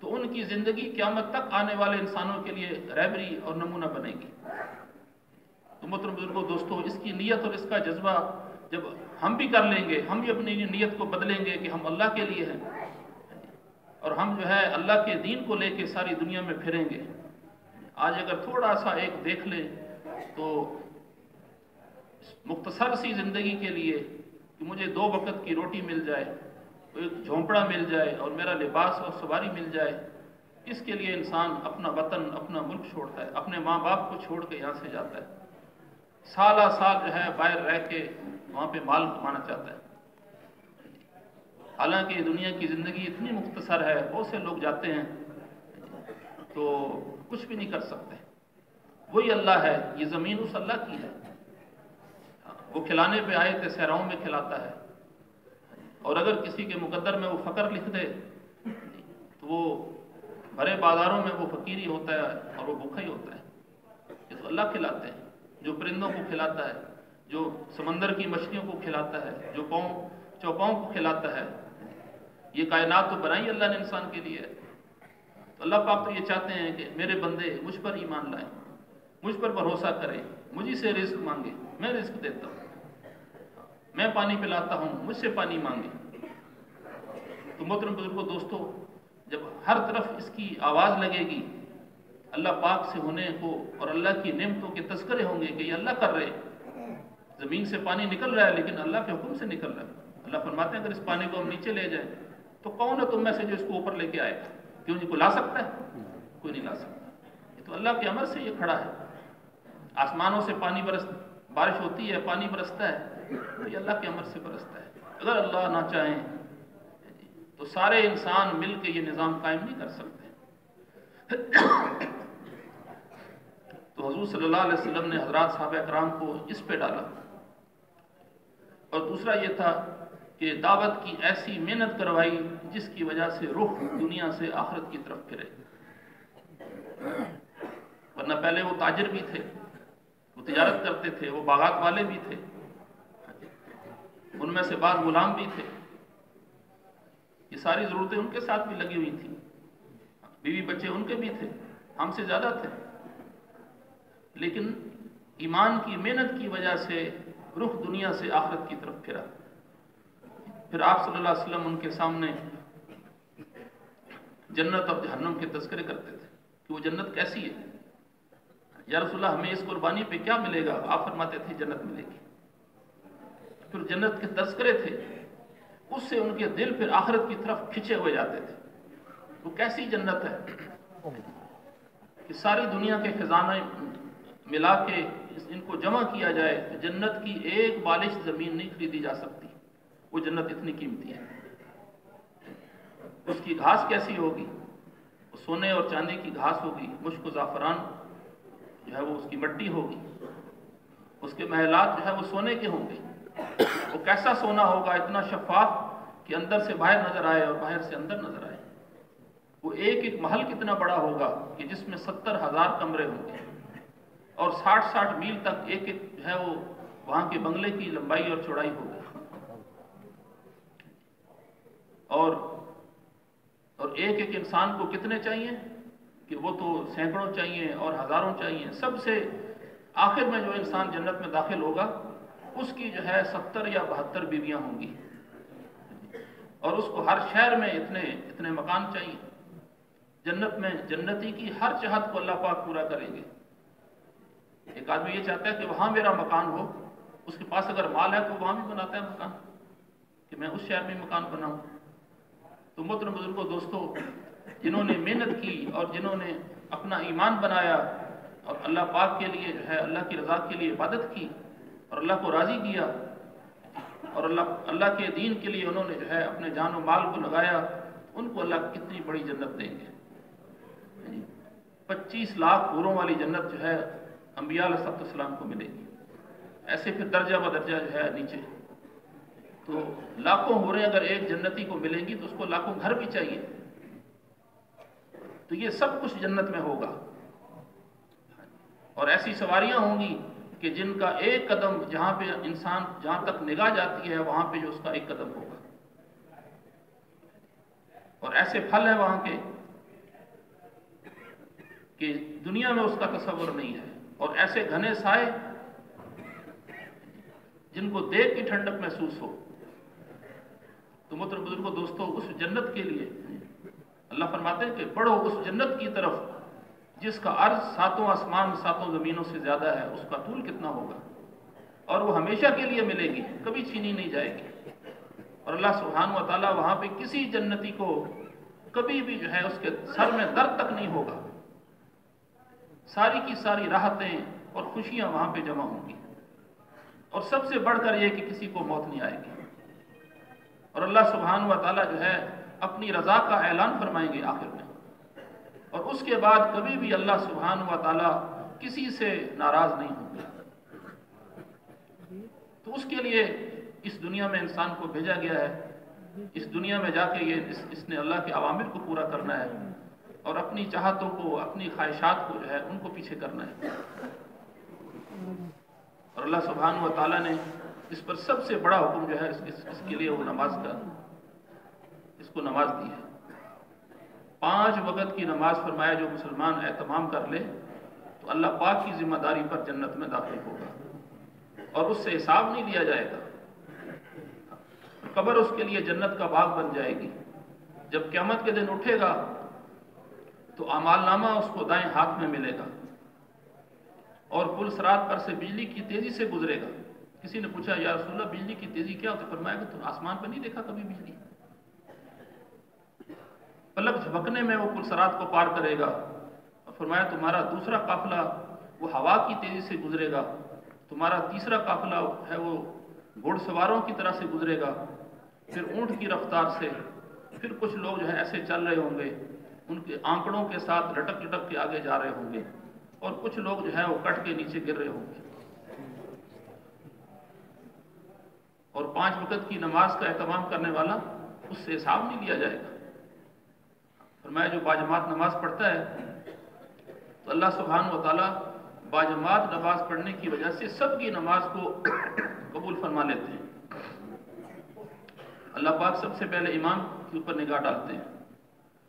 تو ان کی زندگی قیامت تک آنے والے انسانوں کے لیے رہبری اور نمونہ بنے گی۔ تو محترم بزرگوں دوستوں اس کی نیت اور اس کا جذبہ جب ہم بھی کر لیں گے، ہم بھی اپنی نیت کو بدلیں گے کہ ہم اللہ کے لیے ہیں، اور ہم جو ہے اللہ کے دین کو لے کے ساری دنیا میں پھریں گے۔ آج اگر تھوڑا سا ایک دیکھ لیں تو مختصر سی زندگی کے لیے کہ مجھے دو وقت کی روٹی مل جائے ایک جھونپڑا مل جائے اور میرا لباس اور سواری مل جائے، اس کے لیے انسان اپنا وطن، اپنا ملک چھوڑتا ہے، اپنے ماں باپ کو چھوڑ کے یہاں سے جاتا ہے۔ سالہ سال جو ہے باہر رہ کے وہاں پہ مال کمانا چاہتا ہے۔ حالانکہ دنیا کی زندگی اتنی مختصر ہے، بہت سے لوگ جاتے ہیں تو کچھ بھی نہیں کر سکتے۔ وہی اللہ ہے، یہ زمین اس اللہ کی ہے۔ وہ کھلانے پہ آئے تھے سہراؤں میں کھلاتا ہے۔ اور اگر کسی کے مقدر میں وہ فقر لکھ دے، تو وہ بھرے بازاروں میں وہ فقیری ہوتا ہے اور وہ بھوکھا ہی ہوتا ہے۔ یہ تو اللہ کھلاتے ہیں، جو پرندوں کو کھلاتا ہے۔ جو سمندر کی مچھلیوں کو کھلاتا ہے، جو پاؤں، چوپاؤں کو کھلاتا ہے، یہ کائنات تو بنائی اللہ نے انسان کے لیے۔ تو اللہ پاک تو یہ چاہتے ہیں کہ میرے بندے مجھ پر ایمان لائیں، مجھ پر بھروسہ کریں مجھے سے رزق مانگے میں رزق دیتا ہوں۔ میں پانی پلاتا ہوں، مجھ سے پانی مانگے تو محترم بزرگوں دوستو، جب ہر طرف اس کی آواز لگے گی، اللہ پاک سے ہونے کو اور اللہ کی نعمتوں کے تذکرے ہوں گے کہ یہ اللہ کر رہے زمین سے پانی نکل رہا ہے، لیکن اللہ کے حکم سے نکل رہا ہے۔ اللہ فرماتے ہیں، اگر اس پانی کو ہم نیچے لے جائیں، تو کون ہے تم میں سے جو اس کو اوپر لے کے آئے؟ گا کیوں جی کو لا سکتا ہے؟ کوئی نہیں لا سکتا۔ یہ تو اللہ کے عمر سے یہ کھڑا ہے۔ آسمانوں سے پانی برس، بارش ہوتی ہے، پانی برستا ہے، تو یہ اللہ کے عمر سے برستا ہے۔ اگر اللہ نہ چاہیں تو سارے انسان مل کے یہ نظام قائم نہیں کر سکتے۔ تو حضور صلی اللہ علیہ وسلم نے حضرات صحابہ اکرام کو اس پہ ڈالا۔ اور دوسرا یہ تھا کہ دعوت کی ایسی محنت کروائی جس کی وجہ سے رخ دنیا سے آخرت کی طرف پھرے۔ ورنہ پہلے وہ تاجر بھی تھے، وہ تجارت کرتے تھے، وہ باغات والے بھی تھے۔ ان میں سے بعض غلام بھی تھے۔ یہ ساری ضرورتیں ان کے ساتھ بھی لگی ہوئی تھیں۔ بیوی بچے ان کے بھی تھے، ہم سے زیادہ تھے۔ لیکن ایمان کی محنت کی وجہ سے رخ دنیا سے آخرت کی طرف پھرا۔ پھر آپ صلی اللہ علیہ وسلم ان کے سامنے جنت اور جہنم کے تذکرے کرتے تھے کہ وہ جنت کیسی ہے۔ یا رسول اللہ، ہمیں اس قربانی پہ کیا ملے گا؟ آپ فرماتے تھے، جنت ملے گی۔ پھر جنت کے تذکرے تھے، اس سے ان کے دل پھر آخرت کی طرف کھچے ہوئے جاتے تھے۔ وہ کیسی جنت ہے؟ کہ ساری دنیا کے خزانے ملا کے ان کو جمع کیا جائے تو جنت کی ایک بالش زمین نہیں خریدی جا سکتی۔ وہ جنت اتنی قیمتی ہے۔ اس کی گھاس کیسی ہوگی؟ وہ سونے اور چاندی کی گھاس ہوگی، مشک و زعفران جو ہے وہ اس کی مٹی ہوگی۔ اس کے محلات جو ہے وہ سونے کے ہوں گے۔ وہ کیسا سونا ہوگا؟ اتنا شفاف کہ اندر سے باہر نظر آئے اور باہر سے اندر نظر آئے۔ وہ ایک ایک محل کتنا بڑا ہوگا کہ جس میں ستر ہزار کمرے ہوں گے۔ اور ساٹھ ساٹھ میل تک ایک ایک جو ہے وہ وہاں کے بنگلے کی لمبائی اور چوڑائی ہوگی اور اور ایک ایک انسان کو کتنے چاہیے؟ کہ وہ تو سینکڑوں چاہیے اور ہزاروں چاہیے۔ سب سے آخر میں جو انسان جنت میں داخل ہوگا، اس کی جو ہے ستر یا بہتر بیویاں ہوں گی۔ اور اس کو ہر شہر میں اتنے اتنے مکان چاہیے۔ جنت میں جنتی کی ہر چاہت کو اللہ پاک پورا کریں گے۔ ایک آدمی یہ چاہتا ہے کہ وہاں میرا مکان ہو، اس کے پاس اگر مال ہے تو وہاں بھی بناتا ہے مکان، کہ میں اس شہر میں مکان بناؤں۔ تو محترم بزرگوں، دوستوں، جنہوں نے محنت کی اور جنہوں نے اپنا ایمان بنایا اور اللہ پاک کے لیے جو ہے، اللہ کی رضا کے لیے عبادت کی اور اللہ کو راضی کیا اور اللہ اللہ کے دین کے لیے انہوں نے جو ہے اپنے جان و مال کو لگایا، ان کو اللہ کتنی بڑی جنت دیں گے۔ یعنی پچیس لاکھ پوروں والی جنت جو ہے انبیاء علیہ السلام کو ملے گی۔ ایسے پھر درجہ ب درجہ جو ہے نیچے۔ تو لاکھوں ہو رہے اگر ایک جنتی کو ملیں گی تو اس کو لاکھوں گھر بھی چاہیے۔ تو یہ سب کچھ جنت میں ہوگا۔ اور ایسی سواریاں ہوں گی کہ جن کا ایک قدم جہاں پہ انسان جہاں تک نگاہ جاتی ہے، وہاں پہ جو اس کا ایک قدم ہوگا۔ اور ایسے پھل ہیں وہاں کے کہ دنیا میں اس کا تصور نہیں ہے۔ اور ایسے گھنے سائے جن کو دیکھ کی ٹھنڈک محسوس ہو۔ تو مطلب بزرگوں دوستوں اس جنت کے لیے اللہ فرماتے ہیں کہ بڑھو اس جنت کی طرف، جس کا عرض ساتوں آسمان، ساتوں زمینوں سے زیادہ ہے، اس کا طول کتنا ہوگا؟ اور وہ ہمیشہ کے لیے ملے گی، کبھی چھینی نہیں جائے گی۔ اور اللہ سبحانہ و تعالیٰ وہاں پہ کسی جنتی کو کبھی بھی جو ہے اس کے سر میں درد تک نہیں ہوگا۔ ساری کی ساری راحتیں اور خوشیاں وہاں پہ جمع ہوں گی۔ اور سب سے بڑھ کر یہ کہ کسی کو موت نہیں آئے گی۔ اور اللہ سبحانہ و تعالیٰ جو ہے اپنی رضا کا اعلان فرمائیں گے آخر میں۔ اور اس کے بعد کبھی بھی اللہ سبحانہ و تعالیٰ کسی سے ناراض نہیں ہوں گے۔ تو اس کے لیے اس دنیا میں انسان کو بھیجا گیا ہے۔ اس دنیا میں جا کے یہ اس, اس نے اللہ کے عوامر کو پورا کرنا ہے۔ اور اپنی چاہتوں کو اپنی خواہشات کو جو ہے ان کو پیچھے کرنا ہے۔ اور اللہ سبحانہ و تعالیٰ نے اس پر سب سے بڑا حکم جو ہے اس, اس, کے لیے وہ نماز کا اس کو نماز دی ہے۔ پانچ وقت کی نماز فرمایا جو مسلمان اہتمام کر لے تو اللہ پاک کی ذمہ داری پر جنت میں داخل ہوگا۔ اور اس سے حساب نہیں لیا جائے گا۔ قبر اس کے لیے جنت کا باغ بن جائے گی۔ جب قیامت کے دن اٹھے گا تو امال نامہ اس کو دائیں ہاتھ میں ملے گا اور پل سرات پر سے بجلی کی تیزی سے گزرے گا۔ کسی نے پوچھا، یا رسول اللہ، بجلی کی تیزی کیا ہوتی فرمایا کہ تم آسمان پر نہیں دیکھا کبھی بجلی۔ پلک جھپکنے میں وہ پل سرات کو پار کرے گا۔ اور فرمایا، تمہارا دوسرا قافلہ وہ ہوا کی تیزی سے گزرے گا۔ تمہارا تیسرا قافلہ ہے وہ گھوڑ سواروں کی طرح سے گزرے گا۔ پھر اونٹ کی رفتار سے پھر کچھ لوگ جو ہے ایسے چل رہے ہوں گے۔ ان کے آنکڑوں کے ساتھ لٹک لٹک کے آگے جا رہے ہوں گے اور کچھ لوگ جو ہے وہ کٹ کے نیچے گر رہے ہوں گے۔ اور پانچ وقت کی نماز کا اہتمام کرنے والا اس سے حساب نہیں لیا جائے گا۔ فرمایا جو باجماعت نماز پڑھتا ہے، تو اللہ سبحانہ و تعالیٰ باجماعت نماز پڑھنے کی وجہ سے سب کی نماز کو قبول فرما لیتے ہیں۔ اللہ پاک سب سے پہلے امام کے اوپر نگاہ ڈالتے ہیں۔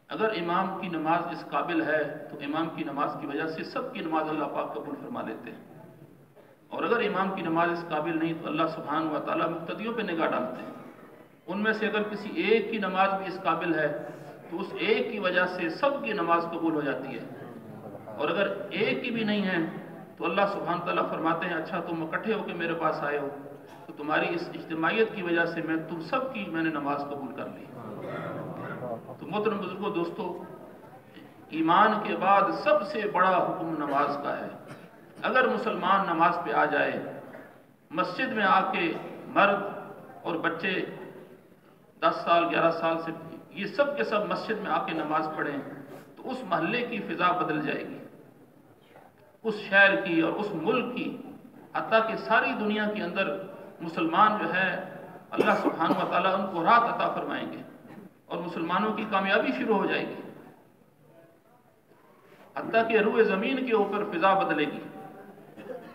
اگر امام کی نماز اس قابل ہے، تو امام کی نماز کی وجہ سے سب کی نماز اللہ پاک قبول فرما لیتے ہیں۔ اور اگر امام کی نماز اس قابل نہیں، تو اللہ سبحانہ و تعالیٰ مقتدیوں پہ نگاہ ڈالتے ہیں۔ ان میں سے اگر کسی ایک کی نماز بھی اس قابل ہے، تو اس ایک کی وجہ سے سب کی نماز قبول ہو جاتی ہے۔ اور اگر ایک کی بھی نہیں ہے، تو اللہ سبحانہ تعالیٰ فرماتے ہیں اچھا تم اکٹھے ہو کے میرے پاس آئے ہو، تو تمہاری اس اجتماعیت کی وجہ سے میں تم سب کی میں نے نماز قبول کر لی۔ تو محترم بزرگوں، دوستو، ایمان کے بعد سب سے بڑا حکم نماز کا ہے۔ اگر مسلمان نماز پہ آ جائے، مسجد میں آ کے مرد اور بچے دس سال، گیارہ سال سے، یہ سب کے سب مسجد میں آ کے نماز پڑھیں، تو اس محلے کی فضا بدل جائے گی۔ اس شہر کی اور اس ملک کی، حتیٰ کہ ساری دنیا کے اندر مسلمان جو ہے، اللہ سبحانہ و تعالیٰ ان کو رات عطا فرمائیں گے۔ اور مسلمانوں کی کامیابی شروع ہو جائے گی۔ حتیٰ کہ روح زمین کے اوپر فضا بدلے گی۔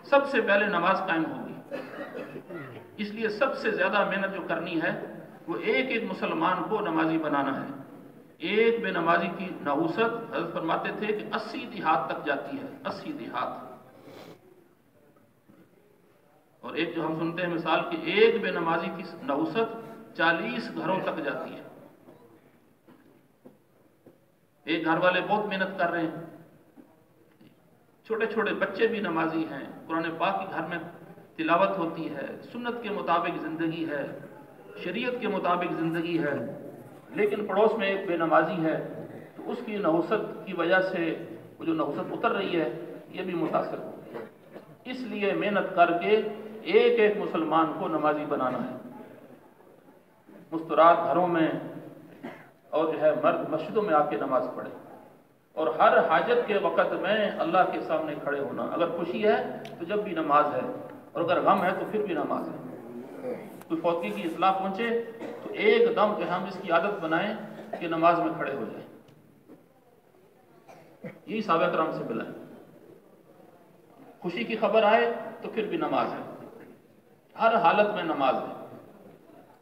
سب سے پہلے نماز قائم ہوگی۔ اس لیے سب سے زیادہ محنت جو کرنی ہے، وہ ایک ایک مسلمان کو نمازی بنانا ہے۔ ایک بے نمازی کی نحوست حضرت فرماتے تھے کہ اسی دیہات تک جاتی ہے، اسی دیہات۔ اور ایک جو ہم سنتے ہیں مثال کہ ایک بے نمازی کی نحوست چالیس گھروں تک جاتی ہے۔ ایک گھر والے بہت محنت کر رہے ہیں۔ چھوٹے چھوٹے بچے بھی نمازی ہیں۔ قرآن پاک کے گھر میں تلاوت ہوتی ہے۔ سنت کے مطابق زندگی ہے۔ شریعت کے مطابق زندگی ہے۔ لیکن پڑوس میں ایک بے نمازی ہے۔ تو اس کی نحوست کی وجہ سے وہ جو نحوست اتر رہی ہے، یہ بھی متاثر ہو اس لیے محنت کر کے ایک ایک مسلمان کو نمازی بنانا ہے۔ مسترات گھروں میں اور جو ہے مرد مسجدوں میں آ کے نماز پڑھے۔ اور ہر حاجت کے وقت میں اللہ کے سامنے کھڑے ہونا۔ اگر خوشی ہے تو جب بھی نماز ہے، اور اگر غم ہے تو پھر بھی نماز ہے۔ کوئی فوتگی کی اطلاع پہنچے تو ایک دم کہ ہم اس کی عادت بنائیں کہ نماز میں کھڑے ہو جائیں۔ یہی سابق کرام سے ملا۔ ہے خوشی کی خبر آئے تو پھر بھی نماز ہے۔ ہر حالت میں نماز ہے۔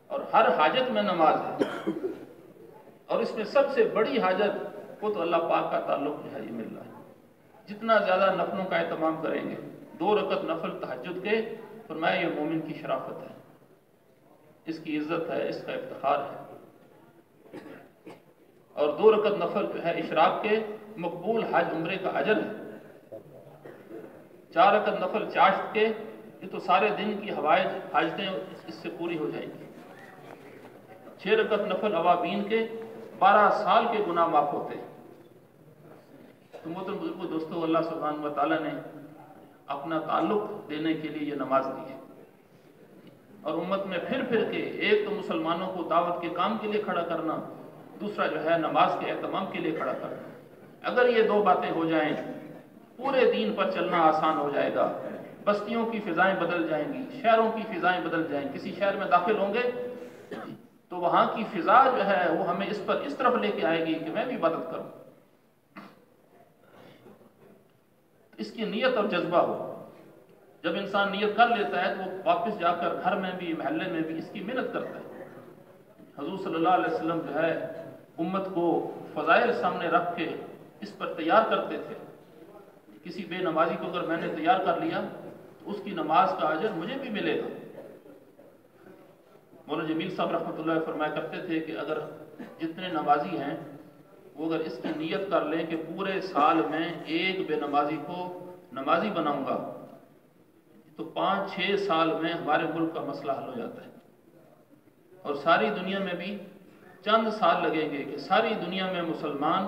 اور ہر حاجت میں نماز ہے۔ اور اس میں سب سے بڑی حاجت وہ تو اللہ پاک کا تعلق جو ہے مل رہا ہے جتنا زیادہ نفلوں کا اہتمام کریں گے، دو رکت نفل تحجد کے، فرمایا یہ مومن کی شرافت ہے۔ اس کی عزت ہے، اس کا افتخار ہے۔ اور دو رکت نفل جو ہے اشراق کے، مقبول حج عمرے کا اجر ہے۔ چار رکت نفل چاشت کے، یہ تو سارے دن کی ہوائج حاجتیں اس سے پوری ہو جائیں گی۔ چھ رکت نفل عوابین کے بارہ سال کے گناہ معاف ہوتے ہیں۔ تو محترم بزرگوں، دوستو، اللہ سبحانہ و تعالیٰ نے اپنا تعلق دینے کے لیے یہ نماز دی ہے۔ اور امت میں پھر پھر کے ایک تو مسلمانوں کو دعوت کے کام کے لیے کھڑا کرنا، دوسرا جو ہے نماز کے اہتمام کے لیے کھڑا کرنا۔ اگر یہ دو باتیں ہو جائیں، پورے دین پر چلنا آسان ہو جائے گا۔ بستیوں کی فضائیں بدل جائیں گی، شہروں کی فضائیں بدل جائیں۔ گی کسی شہر میں داخل ہوں گے تو وہاں کی فضا جو ہے وہ ہمیں اس پر اس طرف لے کے آئے گی کہ میں بھی مدد کروں۔ اس کی نیت اور جذبہ ہو۔ جب انسان نیت کر لیتا ہے تو وہ واپس جا کر گھر میں بھی، محلے میں بھی اس کی محنت کرتا ہے۔ حضور صلی اللہ علیہ وسلم جو ہے، امت کو فضائل سامنے رکھ کے اس پر تیار کرتے تھے۔ کسی بے نمازی کو اگر میں نے تیار کر لیا تو اس کی نماز کا اجر مجھے بھی ملے گا۔ مولانا جمیل صاحب رحمۃ اللہ فرمایا کرتے تھے کہ اگر جتنے نمازی ہیں، وہ اگر اس کی نیت کر لیں کہ پورے سال میں ایک بے نمازی کو نمازی بناؤں گا، تو پانچ چھ سال میں ہمارے ملک کا مسئلہ حل ہو جاتا ہے۔ اور ساری دنیا میں بھی چند سال لگیں گے کہ ساری دنیا میں مسلمان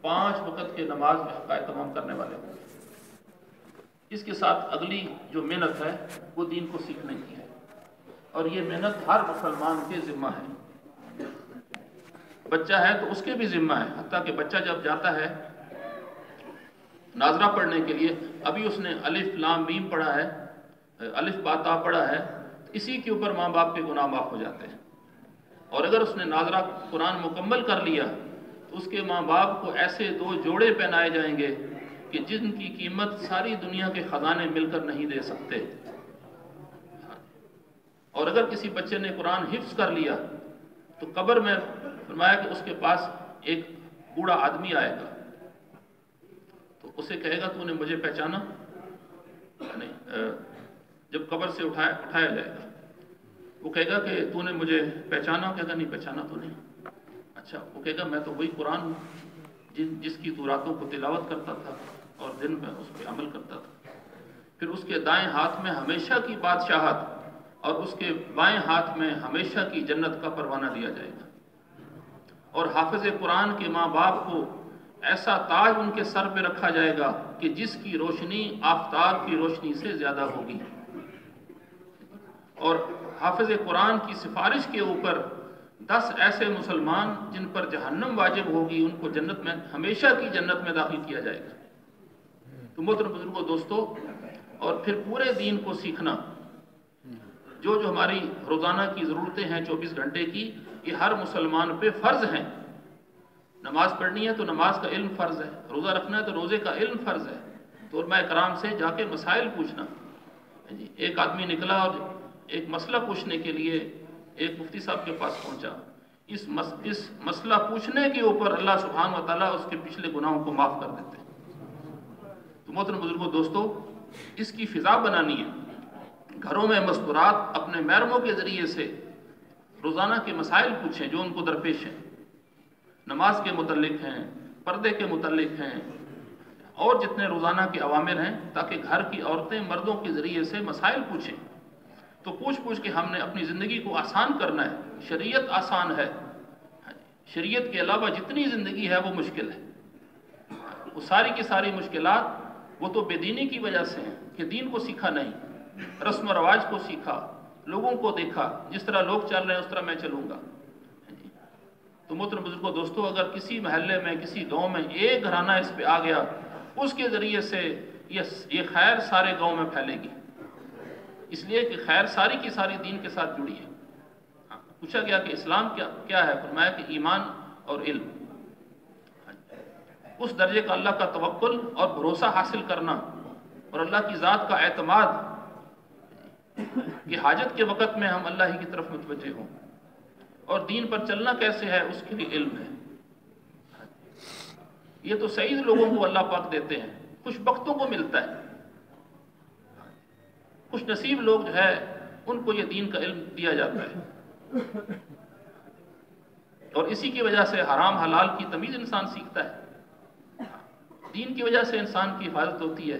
پانچ وقت کے نماز میں حقائق تمام کرنے والے ہوں۔ اس کے ساتھ اگلی جو محنت ہے، وہ دین کو سیکھنے کی۔ اور یہ محنت ہر مسلمان کے ذمہ ہے۔ بچہ ہے تو اس کے بھی ذمہ ہے، حتیٰ کہ بچہ جب جاتا ہے ناظرہ پڑھنے کے لیے، ابھی اس نے الف لام میم پڑھا ہے، الف باتا پڑھا ہے، اسی کے اوپر ماں باپ کے گناہ معاف ہو جاتے ہیں۔ اور اگر اس نے ناظرہ قرآن مکمل کر لیا، تو اس کے ماں باپ کو ایسے دو جوڑے پہنائے جائیں گے کہ جن کی قیمت ساری دنیا کے خزانے مل کر نہیں دے سکتے۔ اور اگر کسی بچے نے قرآن حفظ کر لیا، تو قبر میں فرمایا کہ اس کے پاس ایک بوڑھا آدمی آئے گا۔ تو اسے کہے گا، تو نے مجھے پہچانا؟ یعنی، نہیں جب قبر سے اٹھایا اٹھایا جائے گا۔ وہ کہے گا کہ، تو نے مجھے پہچانا؟ کہے گا، نہیں، پہچانا تو نہیں۔ اچھا وہ کہے گا، میں تو وہی قرآن ہوں، جن، جس کی تو راتوں کو تلاوت کرتا تھا اور دن میں اس پہ عمل کرتا تھا۔ پھر اس کے دائیں ہاتھ میں ہمیشہ کی بادشاہت اور اس کے بائیں ہاتھ میں ہمیشہ کی جنت کا پروانہ دیا جائے گا۔ اور حافظ قرآن کے ماں باپ کو ایسا تاج ان کے سر پہ رکھا جائے گا کہ جس کی روشنی آفتاب کی روشنی سے زیادہ ہوگی۔ اور حافظ قرآن کی سفارش کے اوپر دس ایسے مسلمان جن پر جہنم واجب ہوگی، ان کو جنت میں، ہمیشہ کی جنت میں داخل کیا جائے گا۔ تو محترم بزرگوں، دوستو، اور پھر پورے دین کو سیکھنا۔ جو جو ہماری روزانہ کی ضرورتیں ہیں چوبیس گھنٹے کی، یہ ہر مسلمان پہ فرض ہیں۔ نماز پڑھنی ہے تو نماز کا علم فرض ہے، روزہ رکھنا ہے تو روزے کا علم فرض ہے۔ تو علماء کرام سے جا کے مسائل پوچھنا۔ ہاں جی ایک آدمی نکلا اور ایک مسئلہ پوچھنے کے لیے ایک مفتی صاحب کے پاس پہنچا۔ اس اس مسئلہ پوچھنے کے اوپر اللہ سبحانہ و تعالیٰ اس کے پچھلے گناہوں کو معاف کر دیتے ہیں۔ تو محترم بزرگوں، دوستو، اس کی فضا بنانی ہے۔ گھروں میں مستورات اپنے محرموں کے ذریعے سے روزانہ کے مسائل پوچھیں جو ان کو درپیش ہیں۔ نماز کے متعلق ہیں، پردے کے متعلق ہیں، اور جتنے روزانہ کے عوامر ہیں، تاکہ گھر کی عورتیں مردوں کے ذریعے سے مسائل پوچھیں۔ تو پوچھ پوچھ کے ہم نے اپنی زندگی کو آسان کرنا ہے۔ شریعت آسان ہے۔ شریعت کے علاوہ جتنی زندگی ہے، وہ مشکل ہے۔ وہ ساری کی ساری مشکلات وہ تو بے دینی کی وجہ سے ہیں کہ دین کو سیکھا نہیں۔ رسم و رواج کو سیکھا، لوگوں کو دیکھا، جس طرح لوگ چل رہے ہیں، اس طرح میں چلوں گا۔ تو محترم بزرگوں، دوستو، اگر کسی محلے میں، کسی گاؤں میں ایک گھرانہ اس پہ آ گیا، اس کے ذریعے سے یہ خیر سارے گاؤں میں پھیلے گی۔ اس لیے کہ خیر ساری کی ساری دین کے ساتھ جڑی ہے۔ ہاں، پوچھا گیا کہ اسلام کیا کیا ہے؟ فرمایا کہ ایمان اور علم۔ اس درجے کا اللہ کا توکل اور بھروسہ حاصل کرنا اور اللہ کی ذات کا اعتماد کہ حاجت کے وقت میں ہم اللہ ہی کی طرف متوجہ ہوں۔ اور دین پر چلنا کیسے ہے، اس کے لیے علم ہے۔ یہ تو سعید لوگوں کو اللہ پاک دیتے ہیں۔ خوش بختوں کو ملتا ہے۔ خوش نصیب لوگ جو ہے، ان کو یہ دین کا علم دیا جاتا ہے۔ اور اسی کی وجہ سے حرام حلال کی تمیز انسان سیکھتا ہے۔ دین کی وجہ سے انسان کی حفاظت ہوتی ہے۔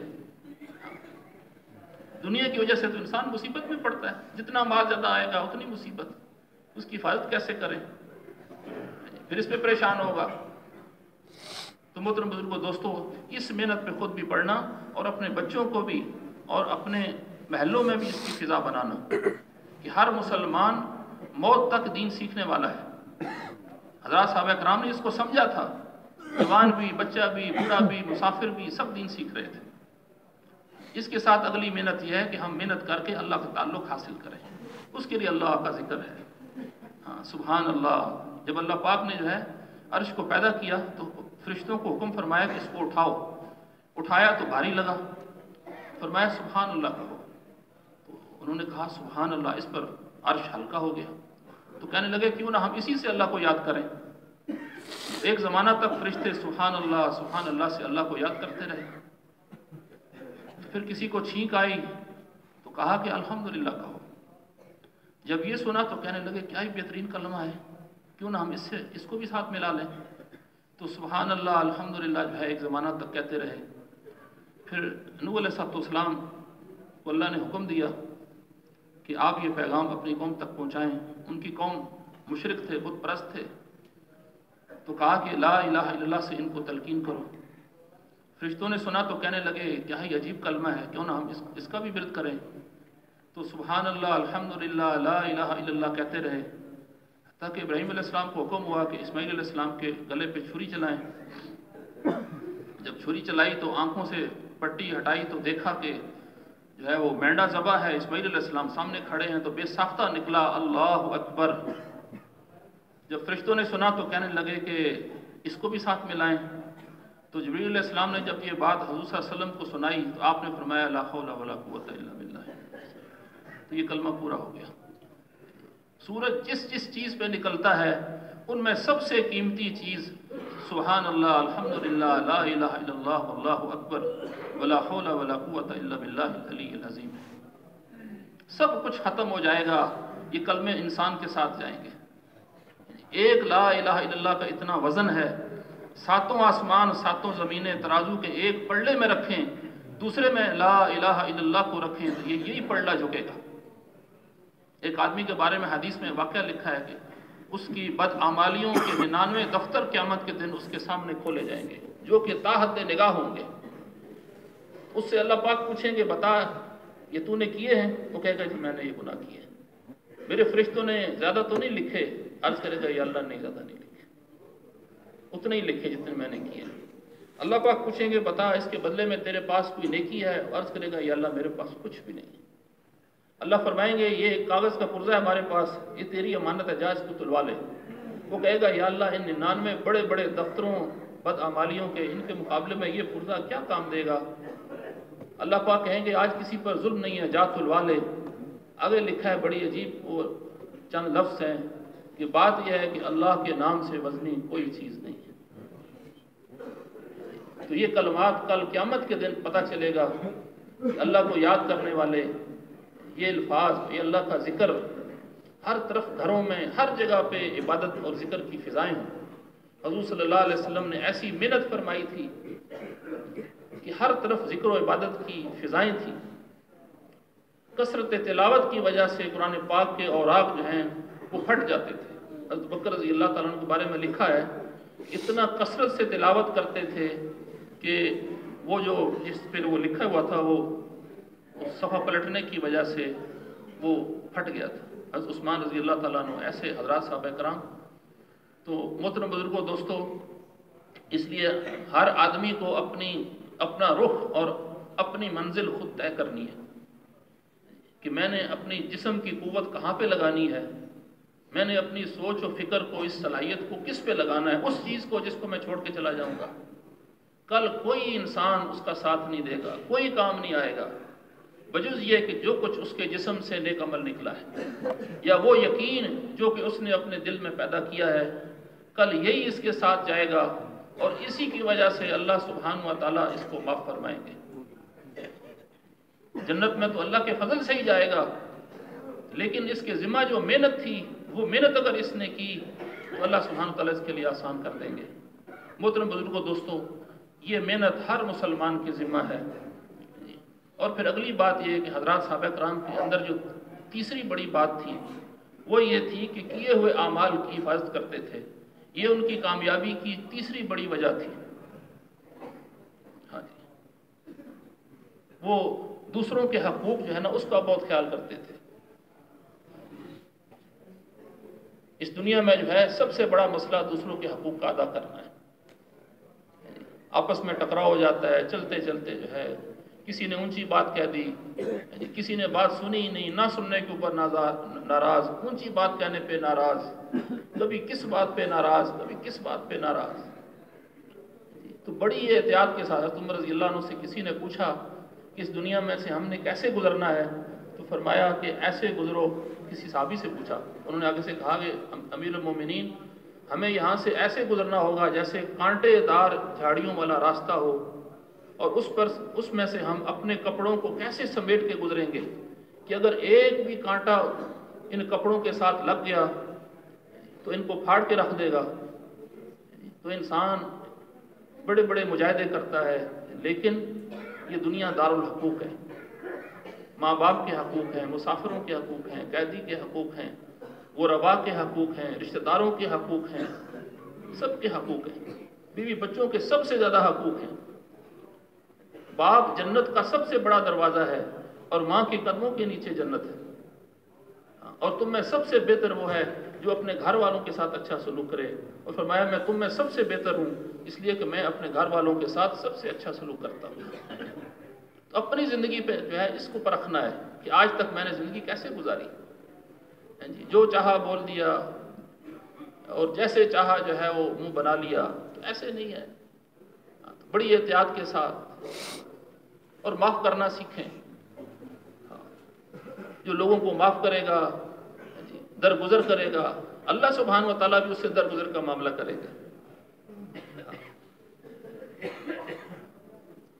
دنیا کی وجہ سے تو انسان مصیبت میں پڑتا ہے۔ جتنا مال زیادہ آئے گا اتنی مصیبت۔ اس کی حفاظت کیسے کریں؟ پھر اس پہ پریشان ہوگا۔ تو محترم بزرگوں دوستو، اس محنت پہ خود بھی پڑھنا اور اپنے بچوں کو بھی اور اپنے محلوں میں بھی اس کی فضا بنانا کہ ہر مسلمان موت تک دین سیکھنے والا ہے۔ حضرات صحابہ اکرام نے اس کو سمجھا تھا۔ جوان بھی، بچہ بھی، بوڑھا بھی، مسافر بھی سب دین سیکھ رہے تھے۔ اس کے ساتھ اگلی محنت یہ ہے کہ ہم محنت کر کے اللہ کا تعلق حاصل کریں۔ اس کے لیے اللہ کا ذکر ہے۔ ہاں سبحان اللہ۔ جب اللہ پاک نے جو ہے عرش کو پیدا کیا تو فرشتوں کو حکم فرمایا کہ اس کو اٹھاؤ۔ اٹھایا تو بھاری لگا۔ فرمایا، سبحان اللہ کہو۔ تو انہوں نے کہا، سبحان اللہ، اس پر عرش ہلکا ہو گیا۔ تو کہنے لگے، کیوں نہ ہم اسی سے اللہ کو یاد کریں۔ ایک زمانہ تک فرشتے سبحان اللہ سبحان اللہ سے اللہ کو یاد کرتے رہے۔ پھر کسی کو چھینک آئی تو کہا کہ الحمدللہ کہو۔ جب یہ سنا تو کہنے لگے، کیا ہی بہترین کلمہ ہے؟ کیوں نہ ہم اس سے، اس کو بھی ساتھ ملا لیں۔ تو سبحان اللہ الحمدللہ جو ہے، ایک زمانہ تک کہتے رہے۔ پھر نو علیہ صاحب اسلام کو اللہ نے حکم دیا کہ آپ یہ پیغام اپنی قوم تک پہنچائیں۔ ان کی قوم مشرق تھے، بت پرست تھے۔ تو کہا کہ لا الہ الا اللہ سے ان کو تلقین کرو۔ فرشتوں نے سنا تو کہنے لگے کیا ہی ہاں، عجیب کلمہ ہے، کیوں نہ ہم اس اس کا بھی برد کریں۔ تو سبحان اللہ الحمدللہ، لا الہ الا اللہ کہتے رہے۔ تاکہ ابراہیم علیہ السلام کو حکم ہوا کہ اسماعیل علیہ السلام کے گلے پہ چھری چلائیں۔ جب چھری چلائی تو آنکھوں سے پٹی ہٹائی تو دیکھا کہ جو ہے وہ مینڈا زبا ہے، اسماعیل علیہ السلام سامنے کھڑے ہیں تو بے ساختہ نکلا۔ اللہ اکبر۔ جب فرشتوں نے سنا تو کہنے لگے کہ اس کو بھی ساتھ ملائیں۔ تو جبریل علیہ السلام نے جب یہ بات حضور صلی اللہ علیہ وسلم کو سنائی تو آپ نے فرمایا، لا حول ولا قوت الا باللہ۔ تو یہ کلمہ پورا ہو گیا۔ سورج جس جس چیز پہ نکلتا ہے، ان میں سب سے قیمتی چیز، سبحان اللہ، الحمدللہ، لا الہ الا اللہ، واللہ اکبر، ولا حول ولا قوت الا باللہ العلی العظیم۔ سب کچھ ختم ہو جائے گا، یہ کلمے انسان کے ساتھ جائیں گے۔ یعنی ایک لا الہ الا اللہ کا اتنا وزن ہے ساتوں آسمان، ساتوں زمینیں ترازو کے ایک پڑلے میں رکھیں، دوسرے میں لا الہ الا اللہ کو رکھیں، تو یہ یہی پڑلہ جھکے گا ایک آدمی کے بارے میں حدیث میں واقعہ لکھا ہے کہ اس کی بدعمالیوں کے ننانوے دفتر قیامت کے دن اس کے سامنے کھولے جائیں گے، جو کہ تاحت نگاہ ہوں گے۔ اس سے اللہ پاک پوچھیں گے، بتا، یہ تو نے کیے ہیں؟ وہ کہے گا جی میں نے یہ گناہ کیے ہیں۔ میرے فرشتوں نے زیادہ تو نہیں لکھے، عرض کرے گا، یہ اللہ نے زیادہ نہیں لکھے۔ اتنے ہی لکھے جتنے میں نے کیے اللہ پاک پوچھیں گے، بتا اس کے بدلے میں تیرے پاس کوئی نیکی ہے؟ عرض کرے گا یہ اللہ میرے پاس کچھ بھی نہیں۔ اللہ فرمائیں گے، یہ ایک کاغذ کا پرزہ ہے ہمارے پاس۔ یہ تیری امانت ہے، جا اس کو تلوا لے۔ وہ کہے گا، یا اللہ، ان ننانوے بڑے بڑے دفتروں، بدعمالیوں کے، ان کے مقابلے میں یہ پرزہ کیا کام دے گا؟ اللہ پاک کہیں گے، آج کسی پر ظلم نہیں ہے، جا تلوا لے۔ آگے لکھا ہے بڑی عجیب وہ چند لفظ ہیں کہ بات یہ ہے کہ اللہ کے نام سے وزنی کوئی چیز نہیں۔ تو یہ کلمات کل قیامت کے دن پتہ چلے گا کہ اللہ کو یاد کرنے والے یہ الفاظ، یہ اللہ کا ذکر ہر طرف گھروں میں، ہر جگہ پہ عبادت اور ذکر کی فضائیں ہوں۔ حضور صلی اللہ علیہ وسلم نے ایسی محنت فرمائی تھی کہ ہر طرف ذکر و عبادت کی فضائیں تھیں۔ کثرت تلاوت کی وجہ سے قرآن پاک کے اوراق جو ہیں وہ پھٹ جاتے تھے۔ حضرت بکر رضی اللہ تعالیٰ کے بارے میں لکھا ہے، اتنا کثرت سے تلاوت کرتے تھے کہ وہ جو جس پہ وہ لکھا ہوا تھا وہ صفحہ پلٹنے کی وجہ سے وہ پھٹ گیا تھا۔ حضرت عثمان رضی اللہ تعالیٰ عنہ ایسے حضرات صاحب کرام۔ تو محترم بزرگوں دوستو اس لیے ہر آدمی کو اپنی، اپنا رخ اور اپنی منزل خود طے کرنی ہے کہ میں نے اپنی جسم کی قوت کہاں پہ لگانی ہے؟ میں نے اپنی سوچ و فکر کو، اس صلاحیت کو کس پہ لگانا ہے؟ اس چیز کو جس کو میں چھوڑ کے چلا جاؤں گا۔ کل کوئی انسان اس کا ساتھ نہیں دے گا، کوئی کام نہیں آئے گا۔ بجز یہ کہ جو کچھ اس کے جسم سے نیک عمل نکلا ہے، یا وہ یقین جو کہ اس نے اپنے دل میں پیدا کیا ہے، کل یہی اس کے ساتھ جائے گا اور اسی کی وجہ سے اللہ سبحانہ و تعالیٰ اس کو معاف فرمائیں گے۔ جنت میں تو اللہ کے فضل سے ہی جائے گا، لیکن اس کے ذمہ جو محنت تھی، وہ محنت اگر اس نے کی تو اللہ سبحانہ و تعالیٰ اس کے لیے آسان کر دیں گے۔ محترم بزرگوں، دوستوں یہ محنت ہر مسلمان کے ذمہ ہے۔ اور پھر اگلی بات یہ کہ حضرات صحابہ کرام کے اندر جو تیسری بڑی بات تھی، وہ یہ تھی کہ کیے ہوئے اعمال کی حفاظت کرتے تھے۔ یہ ان کی کامیابی کی تیسری بڑی وجہ تھی۔ ہاں جی۔ وہ دوسروں کے حقوق جو ہے نا، اس کا بہت خیال کرتے تھے۔ اس دنیا میں جو ہے، سب سے بڑا مسئلہ دوسروں کے حقوق کا ادا کرنا ہے۔ آپس میں ٹکراؤ ہو جاتا ہے، چلتے چلتے جو ہے، کسی نے اونچی بات کہہ دی یعنی کسی نے بات سنی ہی نہیں، نہ سننے کے اوپر ناراض، اونچی بات کہنے پہ ناراض، کبھی کس بات پہ ناراض، کبھی کس بات پہ ناراض۔ تو بڑی احتیاط کے ساتھ عمر رضی اللہ عنہ سے کسی نے پوچھا کہ اس دنیا میں سے ہم نے کیسے گزرنا ہے؟ تو فرمایا کہ ایسے گزرو، کسی صحابی سے پوچھا۔ انہوں نے آگے سے کہا کہ امیر المومنین ہمیں یہاں سے ایسے گزرنا ہوگا جیسے کانٹے دار جھاڑیوں والا راستہ ہو اور اس پر اس میں سے ہم اپنے کپڑوں کو کیسے سمیٹ کے گزریں گے کہ اگر ایک بھی کانٹا ان کپڑوں کے ساتھ لگ گیا تو ان کو پھاڑ کے رکھ دے گا۔ تو انسان بڑے بڑے مجاہدے کرتا ہے، لیکن یہ دنیا دار الحقوق ہے۔ ماں باپ کے حقوق ہیں، مسافروں کے حقوق ہیں، قیدی کے حقوق ہیں۔ غربا کے حقوق ہیں، رشتہ داروں کے حقوق ہیں، سب کے حقوق ہیں۔ بیوی بچوں کے سب سے زیادہ حقوق ہیں۔ باپ جنت کا سب سے بڑا دروازہ ہے اور ماں کے قدموں کے نیچے جنت ہے۔ اور تم میں سب سے بہتر وہ ہے جو اپنے گھر والوں کے ساتھ اچھا سلوک کرے۔ اور فرمایا، میں تم میں سب سے بہتر ہوں، اس لیے کہ میں اپنے گھر والوں کے ساتھ سب سے اچھا سلوک کرتا ہوں۔ تو اپنی زندگی پہ جو ہے، اس کو پرکھنا ہے کہ آج تک میں نے زندگی کیسے گزاری؟ ہاں جی جو چاہا بول دیا اور جیسے چاہا جو ہے وہ منہ بنا لیا تو ایسے نہیں ہے۔ بڑی احتیاط کے ساتھ اور معاف کرنا سیکھیں۔ ہاں، جو لوگوں کو معاف کرے گا ہاں جی، درگزر کرے گا اللہ سبحانہ و تعالیٰ بھی اس سے درگزر کا معاملہ کرے گا۔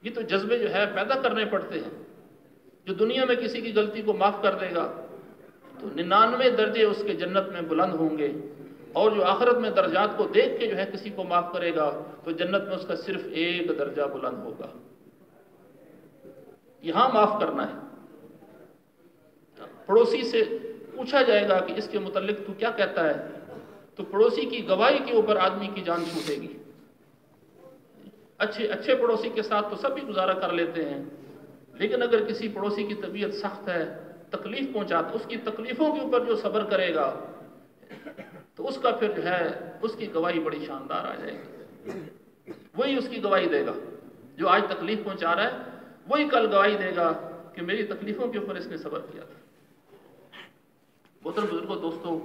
یہ تو جذبے جو ہے پیدا کرنے پڑتے ہیں۔ جو دنیا میں کسی کی غلطی کو معاف کر دے گا تو ننانوے درجے اس کے جنت میں بلند ہوں گے اور جو آخرت میں درجات کو دیکھ کے جو ہے کسی کو معاف کرے گا، تو جنت میں اس کا صرف ایک درجہ بلند ہوگا۔ یہاں معاف کرنا ہے۔ پڑوسی سے پوچھا جائے گا کہ اس کے متعلق تو کیا کہتا ہے؟ تو پڑوسی کی گواہی کے اوپر آدمی کی جان چھوٹے گی۔ اچھے اچھے پڑوسی کے ساتھ تو سب گزارا کر لیتے ہیں، لیکن اگر کسی پڑوسی کی طبیعت سخت ہے تکلیف پہنچاتا اس کی تکلیفوں کے اوپر جو صبر کرے گا، تو اس کا پھر جو ہے، اس کی گواہی بڑی شاندار آ جائے گی۔ وہی اس کی گواہی دے گا۔ جو آج تکلیف پہنچا رہا ہے، وہی کل گواہی دے گا کہ میری تکلیفوں کے اوپر اس نے صبر کیا تھا۔ محترم بزرگوں، دوستوں،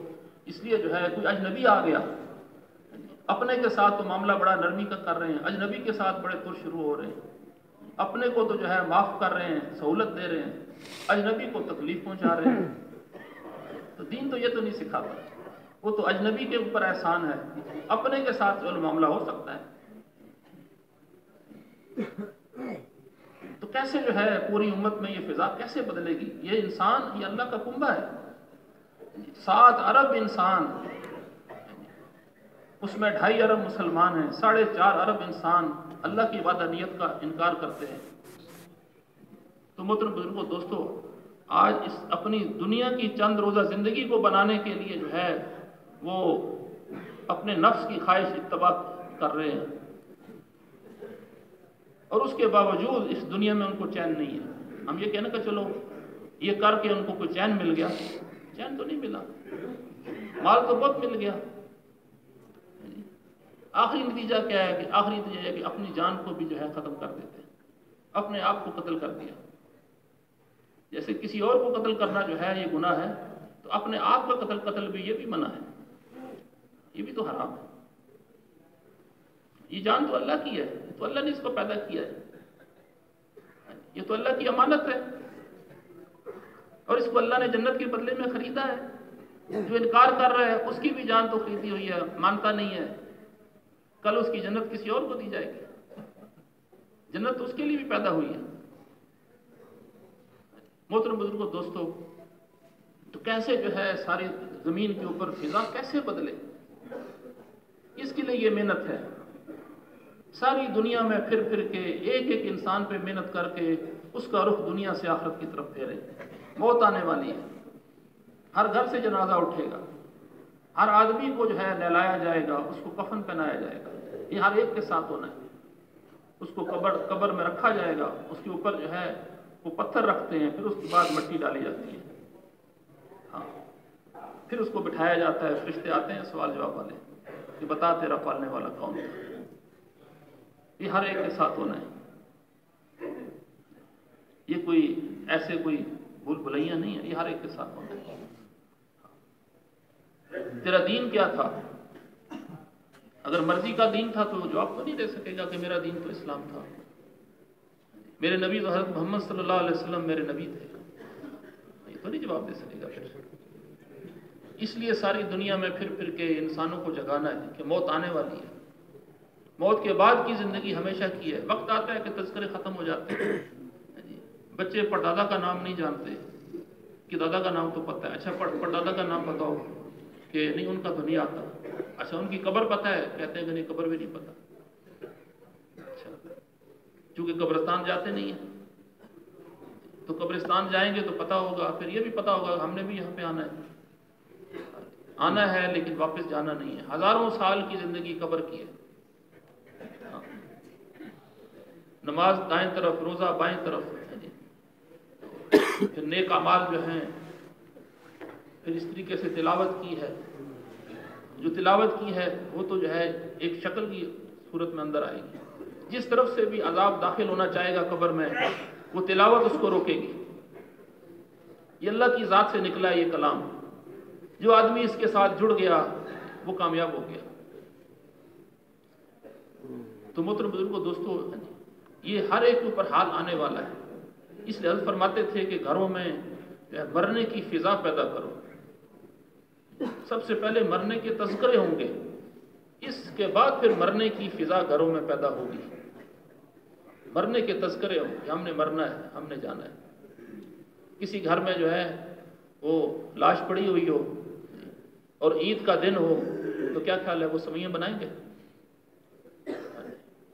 اس لیے جو ہے، کوئی اجنبی آ گیا۔ اپنے کے ساتھ تو معاملہ بڑا نرمی کا کر رہے ہیں۔ اجنبی کے ساتھ بڑے تر شروع ہو رہے ہیں۔ اپنے کو تو جو ہے، معاف کر رہے ہیں، سہولت دے رہے ہیں۔ اجنبی کو تکلیف پہنچا رہے ہیں۔ تو دین تو یہ تو نہیں سکھاتا وہ تو اجنبی کے اوپر احسان ہے۔ اپنے کے ساتھ معاملہ ہو سکتا ہے۔ تو کیسے جو ہے پوری امت میں یہ فضا کیسے بدلے گی؟ یہ انسان، یہ اللہ کا کنبہ ہے۔ سات ارب انسان۔ اس میں ڈھائی ارب مسلمان ہیں۔ ساڑھے چار ارب انسان اللہ کی وعدہ کا انکار کرتے ہیں۔ تو محترم بزرگوں، دوستو، آج اس اپنی دنیا کی چند روزہ زندگی کو بنانے کے لیے جو ہے، وہ اپنے نفس کی خواہش اتباع کر رہے ہیں۔ اور اس کے باوجود اس دنیا میں ان کو چین نہیں ہے۔ ہم یہ کہنا کہ چلو، یہ کر کے ان کو کوئی چین مل گیا؟ چین تو نہیں ملا۔ مال تو بہت مل گیا۔ آخری نتیجہ کیا ہے کہ آخری نتیجہ ہے کہ اپنی جان کو بھی جو ہے ختم کر دیتے اپنے آپ کو قتل کر دیا۔ جیسے کسی اور کو قتل کرنا جو ہے، یہ گناہ ہے، تو اپنے آپ کا قتل قتل بھی یہ بھی منع ہے۔ یہ بھی تو حرام ہے۔ یہ جان تو اللہ کی ہے، تو اللہ نے اس کو پیدا کیا ہے۔ یہ تو اللہ کی امانت ہے۔ اور اس کو اللہ نے جنت کے بدلے میں خریدا ہے۔ جو انکار کر رہا ہے، اس کی بھی جان تو خریدی ہوئی ہے، مانتا نہیں ہے۔ کل اس کی جنت کسی اور کو دی جائے گی۔ جنت تو اس کے لیے بھی پیدا ہوئی ہے۔ محترم بزرگوں، دوستو، تو کیسے جو ہے ساری زمین کے اوپر فضا کیسے بدلے؟ اس کے لیے یہ محنت ہے۔ ساری دنیا میں پھر پھر کے ایک ایک انسان پہ محنت کر کے اس کا رخ دنیا سے آخرت کی طرف پھیرے۔ موت آنے والی ہے۔ ہر گھر سے جنازہ اٹھے گا۔ ہر آدمی کو جو ہے نہلایا جائے گا، اس کو کفن پہنایا جائے گا۔ یہ ہر ایک کے ساتھ ہونا ہے۔ اس کو قبر قبر میں رکھا جائے گا۔ اس کے اوپر جو ہے وہ پتھر رکھتے ہیں، پھر اس کے بعد مٹی ڈالی جاتی ہے۔ ہاں۔ پھر اس کو بٹھایا جاتا ہے، فرشتے آتے ہیں سوال جواب والے، کہ بتا تیرا پالنے والا کون تھا؟ یہ ہر ایک کے ساتھ ہونا ہے۔ یہ کوئی ایسے کوئی بھول بھلائیاں نہیں ہیں، یہ ہر ایک کے ساتھ ہونا ہے۔ تیرا دین کیا تھا؟ اگر مرضی کا دین تھا تو جواب تو نہیں دے سکے گا کہ میرا دین تو اسلام تھا۔ میرے نبی تو حضرت محمد صلی اللہ علیہ وسلم میرے نبی تھے۔ یہ تو نہیں جواب دے سکے گا پھر۔ اس لیے ساری دنیا میں پھر پھر کے انسانوں کو جگانا ہے کہ موت آنے والی ہے۔ موت کے بعد کی زندگی ہمیشہ کی ہے۔ وقت آتا ہے کہ تذکرے ختم ہو جاتے ہیں۔ جی، بچے پردادا کا نام نہیں جانتے کہ دادا کا نام تو پتہ ہے۔ اچھا پردادا کا نام بتاؤ کہ نہیں ان کا تو نہیں آتا۔ اچھا ان کی قبر پتہ ہے؟ کہتے ہیں کہ نہیں قبر بھی نہیں پتہ۔ چونکہ قبرستان جاتے نہیں ہیں۔ تو قبرستان جائیں گے تو پتہ ہوگا، پھر یہ بھی پتہ ہوگا، ہم نے بھی یہاں پہ آنا ہے۔ آنا ہے لیکن واپس جانا نہیں ہے۔ ہزاروں سال کی زندگی قبر کی ہے۔ ہاں۔ نماز دائیں طرف، روزہ بائیں طرف۔ پھر نیک اعمال جو ہیں، پھر اس طریقے سے تلاوت کی ہے۔ جو تلاوت کی ہے، وہ تو جو ہے ایک شکل کی صورت میں اندر آئے گی جس طرف سے بھی عذاب داخل ہونا چاہے گا قبر میں، وہ تلاوت اس کو روکے گی۔ یہ اللہ کی ذات سے نکلا یہ کلام۔ جو آدمی اس کے ساتھ جڑ گیا، وہ کامیاب ہو گیا۔ تو محترم بزرگوں دوستوں یہ ہر ایک اوپر حال آنے والا ہے۔ اس لیے فرماتے تھے کہ گھروں میں مرنے کی فضا پیدا کرو۔ سب سے پہلے مرنے کے تذکرے ہوں گے۔ اس کے بعد پھر مرنے کی فضا گھروں میں پیدا ہوگی۔ مرنے کے تذکرے ہوں گے ہم نے مرنا ہے، ہم نے جانا ہے۔ کسی گھر میں جو ہے، وہ لاش پڑی ہوئی ہو اور عید کا دن ہو، تو کیا خیال ہے، وہ سوئیاں بنائیں گے؟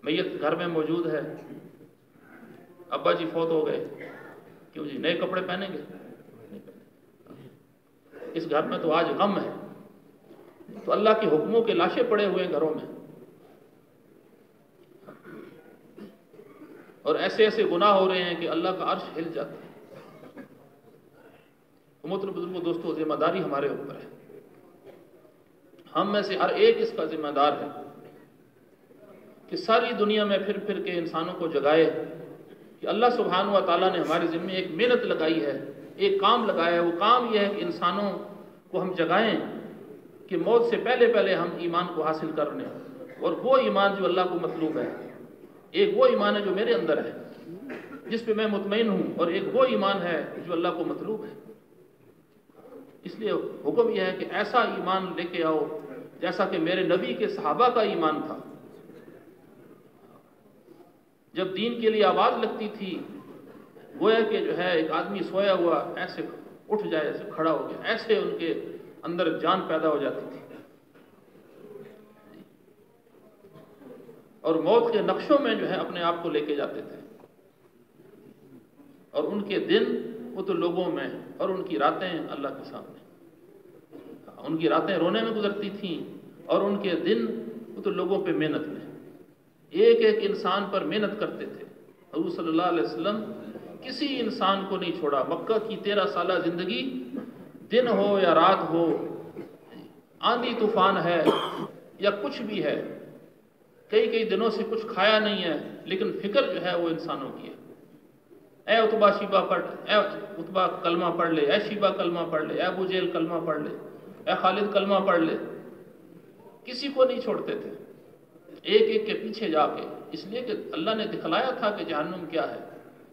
میت گھر میں موجود ہے۔ ابا جی فوت ہو گئے۔ کیوں جی؟ نئے کپڑے پہنیں گے۔ اس گھر میں تو آج غم ہے۔ تو اللہ کے حکموں کے لاشیں پڑے ہوئے گھروں میں۔ اور ایسے ایسے گناہ ہو رہے ہیں کہ اللہ کا عرش ہل جاتا ہے۔ مطلب بزرگوں دوستوں ذمہ داری ہمارے اوپر ہے۔ ہم میں سے ہر ایک اس کا ذمہ دار ہے کہ ساری دنیا میں پھر پھر کے انسانوں کو جگائے کہ اللہ سبحانہ و تعالیٰ نے ہمارے ذمے ایک محنت لگائی ہے، ایک کام لگایا ہے۔ وہ کام یہ ہے کہ انسانوں کو ہم جگائیں کہ موت سے پہلے پہلے ہم ایمان کو حاصل کر لیں۔ اور وہ ایمان جو اللہ کو مطلوب ہے۔ ایک وہ ایمان ہے جو میرے اندر ہے، جس پہ میں مطمئن ہوں۔ اور ایک وہ ایمان ہے جو اللہ کو مطلوب ہے۔ اس لیے حکم یہ ہے کہ ایسا ایمان لے کے آؤ جیسا کہ میرے نبی کے صحابہ کا ایمان تھا۔ جب دین کے لیے آواز لگتی تھی، گویا کہ جو ہے ایک آدمی سویا ہوا، ایسے اٹھ جائے، ایسے کھڑا ہو گیا، ایسے ان کے اندر جان پیدا ہو جاتی تھی۔ اور موت کے نقشوں میں جو ہے اپنے آپ کو لے کے جاتے تھے۔ اور ان کے دن وہ تو لوگوں میں اور ان کی راتیں اللہ کے سامنے۔ ان کی راتیں رونے میں گزرتی تھیں اور ان کے دن وہ تو لوگوں پہ محنت میں۔ ایک ایک انسان پر محنت کرتے تھے۔ حضور صلی اللہ علیہ وسلم کسی انسان کو نہیں چھوڑا۔ مکہ کی تیرہ سالہ زندگی دن ہو یا رات ہو، آندھی طوفان ہے یا کچھ بھی ہے، کئی کئی دنوں سے کچھ کھایا نہیں ہے، لیکن فکر جو ہے وہ انسانوں کی ہے۔ اے اتبا شیبہ پڑھ، اے اتبا کلمہ پڑھ لے، اے شیبہ کلمہ پڑھ لے، اے ابو جیل کلمہ پڑھ لے، اے خالد کلمہ پڑھ لے۔ کسی کو نہیں چھوڑتے تھے۔ ایک ایک کے پیچھے جا کے، اس لیے کہ اللہ نے دکھلایا تھا کہ جہنم کیا ہے۔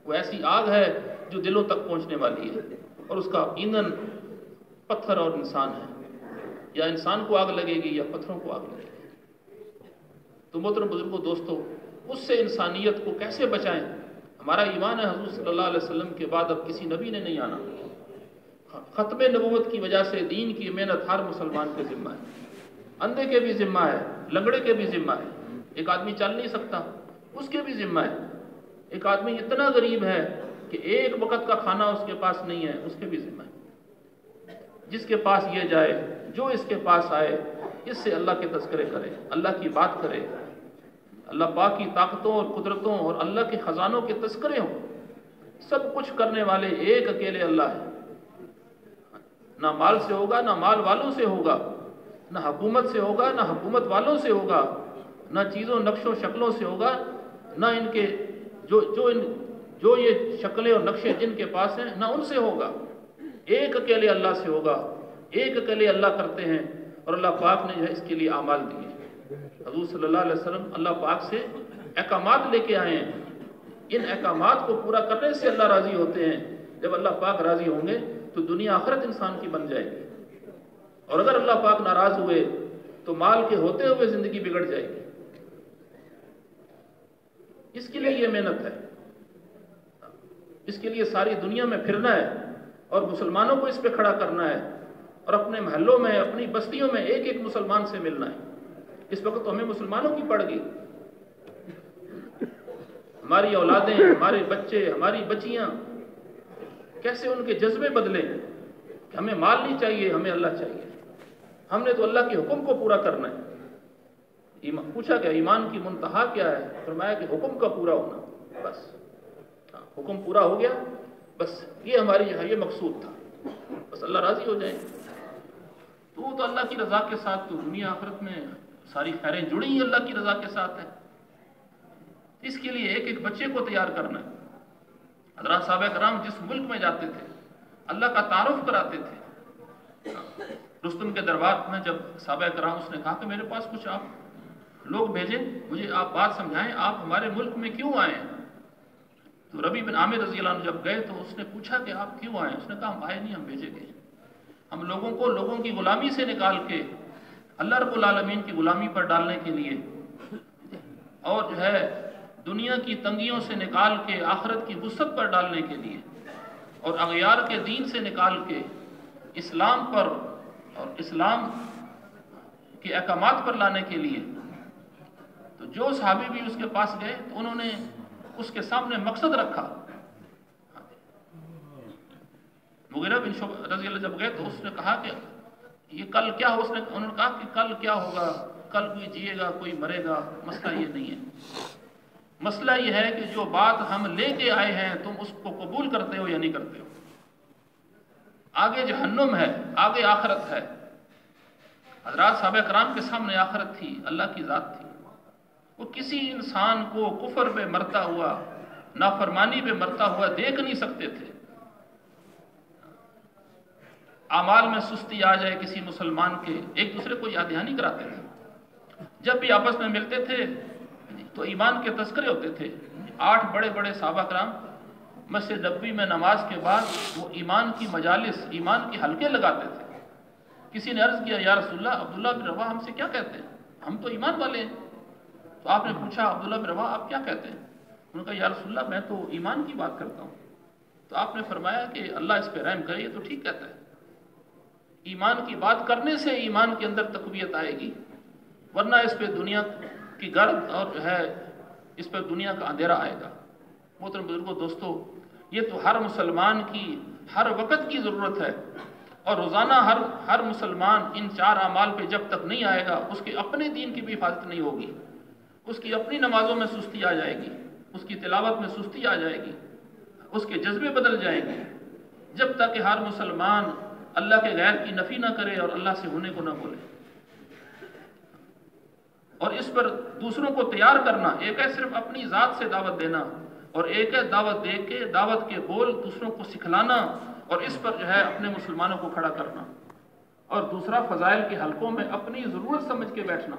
وہ ایسی آگ ہے جو دلوں تک پہنچنے والی ہے اور اس کا ایندھن پتھر اور انسان ہے یا انسان کو آگ لگے گی یا پتھروں کو آگ لگے گی۔ تو محترم بزرگوں، دوستوں، اس سے انسانیت کو کیسے بچائیں؟ ہمارا ایمان ہے حضور صلی اللہ علیہ وسلم کے بعد اب کسی نبی نے نہیں آنا۔ ختم نبوت کی وجہ سے دین کی محنت ہر مسلمان کے ذمہ ہے۔ اندھے کے بھی ذمہ ہے، لنگڑے کے بھی ذمہ ہے۔ ایک آدمی چل نہیں سکتا، اس کے بھی ذمہ ہے۔ ایک آدمی اتنا غریب ہے کہ ایک وقت کا کھانا اس کے پاس نہیں ہے، اس کے بھی ذمہ ہے۔ جس کے پاس یہ جائے، جو اس کے پاس آئے، اس سے اللہ کے تذکرے کرے، اللہ کی بات کرے۔ اللہ پاک کی طاقتوں اور قدرتوں اور اللہ کے خزانوں کے تذکرے ہوں۔ سب کچھ کرنے والے ایک اکیلے اللہ ہے نہ مال سے ہوگا، نہ مال والوں سے ہوگا، نہ حکومت سے ہوگا، نہ حکومت والوں سے ہوگا، نہ چیزوں، نقشوں، شکلوں سے ہوگا، نہ ان کے جو جو ان، جو یہ شکلیں اور نقشے جن کے پاس ہیں، نہ ان سے ہوگا۔ ایک اکیلے اللہ سے ہوگا، ایک اکیلے اللہ کرتے ہیں اور اللہ پاک نے جو ہے اس کے لیے اعمال دیے حضور صلی اللہ علیہ وسلم اللہ پاک سے احکامات لے کے آئے ہیں۔ ان احکامات کو پورا کرنے سے اللہ راضی ہوتے ہیں۔ جب اللہ پاک راضی ہوں گے تو دنیا آخرت انسان کی بن جائے گی۔ اور اگر اللہ پاک ناراض ہوئے تو مال کے ہوتے ہوئے زندگی بگڑ جائے گی۔ اس کے لیے یہ محنت ہے۔ اس کے لیے ساری دنیا میں پھرنا ہے۔ اور مسلمانوں کو اس پہ کھڑا کرنا ہے اور اپنے محلوں میں، اپنی بستیوں میں ایک ایک مسلمان سے ملنا ہے۔ اس وقت تو ہمیں مسلمانوں کی پڑ گئی۔ ہماری اولادیں، ہمارے بچے، ہماری بچیاں کیسے ان کے جذبے بدلیں کہ ہمیں مال نہیں چاہیے، ہمیں اللہ چاہیے۔ ہم نے تو اللہ کے حکم کو پورا کرنا ہے۔ پوچھا کہ ایمان کی منتہا کیا ہے؟ فرمایا کہ حکم کا پورا ہونا، بس۔ ہاں، حکم پورا ہو گیا۔ بس یہ ہماری یہاں یہ مقصود تھا۔ بس اللہ راضی ہو جائے۔ تو تو اللہ کی رضا کے ساتھ تو دنیا آخرت میں ساری خیریں جڑی ہی اللہ کی رضا کے ساتھ ہے اس کے لیے ایک ایک بچے کو تیار کرنا ہے۔ حضرات صحابہ کرام جس ملک میں جاتے تھے، اللہ کا تعارف کراتے تھے۔ رستم کے دربار میں جب صحابہ کرام اس نے کہا کہ میرے پاس کچھ آپ لوگ بھیجیں، مجھے آپ بات سمجھائیں، آپ ہمارے ملک میں کیوں آئے ہیں؟ تو ربی بن عامر رضی اللہ عنہ جب گئے تو اس نے پوچھا کہ آپ کیوں آئے اس نے کہا، ہم آئے نہیں، ہم بھیجے گئے ہم لوگوں کو لوگوں کی غلامی سے نکال کے اللہ رب العالمین کی غلامی پر ڈالنے کے لیے اور جو ہے دنیا کی تنگیوں سے نکال کے آخرت کی وسط پر ڈالنے کے لیے اور اغیار کے دین سے نکال کے اسلام پر اور اسلام کے احکامات پر لانے کے لیے تو جو صحابی بھی اس کے پاس گئے تو انہوں نے اس کے سامنے مقصد رکھا۔ مغیرہ بن رضی اللہ جب گئے تو اس نے کہا کہ یہ کل کیا ہو؟ اس نے انہوں نے کہا کہ کل کیا ہوگا؟ کل کوئی جیے گا، کوئی مرے گا۔ مسئلہ یہ نہیں ہے۔ مسئلہ یہ ہے کہ جو بات ہم لے کے آئے ہیں، تم اس کو قبول کرتے ہو یا نہیں کرتے ہو؟ آگے جہنم ہے، آگے آخرت ہے۔ حضرات صحابہ کرام کے سامنے آخرت تھی، اللہ کی ذات تھی۔ وہ کسی انسان کو کفر پہ مرتا ہوا، نافرمانی پہ مرتا ہوا دیکھ نہیں سکتے تھے۔ اعمال میں سستی آ جائے کسی مسلمان کے، ایک دوسرے کو یاد دہانی کراتے تھے۔ جب بھی آپس میں ملتے تھے یعنی تو ایمان کے تذکرے ہوتے تھے۔ آٹھ بڑے بڑے صحابہ کرام، مسجد نبوی میں نماز کے بعد وہ ایمان کی مجالس، ایمان کی حلقے لگاتے تھے۔ کسی نے عرض کیا، یا رسول اللہ، عبداللہ بن روا ہم سے کیا کہتے ہیں؟ ہم تو ایمان والے ہیں۔ تو آپ نے پوچھا عبداللہ بن روا آپ کیا کہتے ہیں؟ انہوں نے کہا، یا رسول اللہ، میں تو ایمان کی بات کرتا ہوں۔ تو آپ نے فرمایا کہ اللہ اس پہ رحم کرے، یہ تو ٹھیک کہتا ہے۔ ایمان کی بات کرنے سے ایمان کے اندر تقویت آئے گی، ورنہ اس پہ دنیا کی گرد اور جو ہے، اس پہ دنیا کا اندھیرا آئے گا۔ محترم بزرگوں، دوستو، یہ تو ہر مسلمان کی، ہر وقت کی ضرورت ہے۔ اور روزانہ ہر ہر مسلمان ان چار اعمال پہ جب تک نہیں آئے گا، اس کے اپنے دین کی بھی حفاظت نہیں ہوگی۔ اس کی اپنی نمازوں میں سستی آ جائے گی، اس کی تلاوت میں سستی آ جائے گی، اس کے جذبے بدل جائیں گے۔ جب تک کہ ہر مسلمان اللہ کے غیر کی نفی نہ کرے اور اللہ سے ہونے کو نہ بولے۔ اور اس پر دوسروں کو تیار کرنا، ایک ہے صرف اپنی ذات سے دعوت دینا، اور ایک ہے دعوت دے کے، دعوت کے بول دوسروں کو سکھلانا، اور اس پر جو ہے اپنے مسلمانوں کو کھڑا کرنا۔ اور دوسرا، فضائل کے حلقوں میں اپنی ضرورت سمجھ کے بیٹھنا۔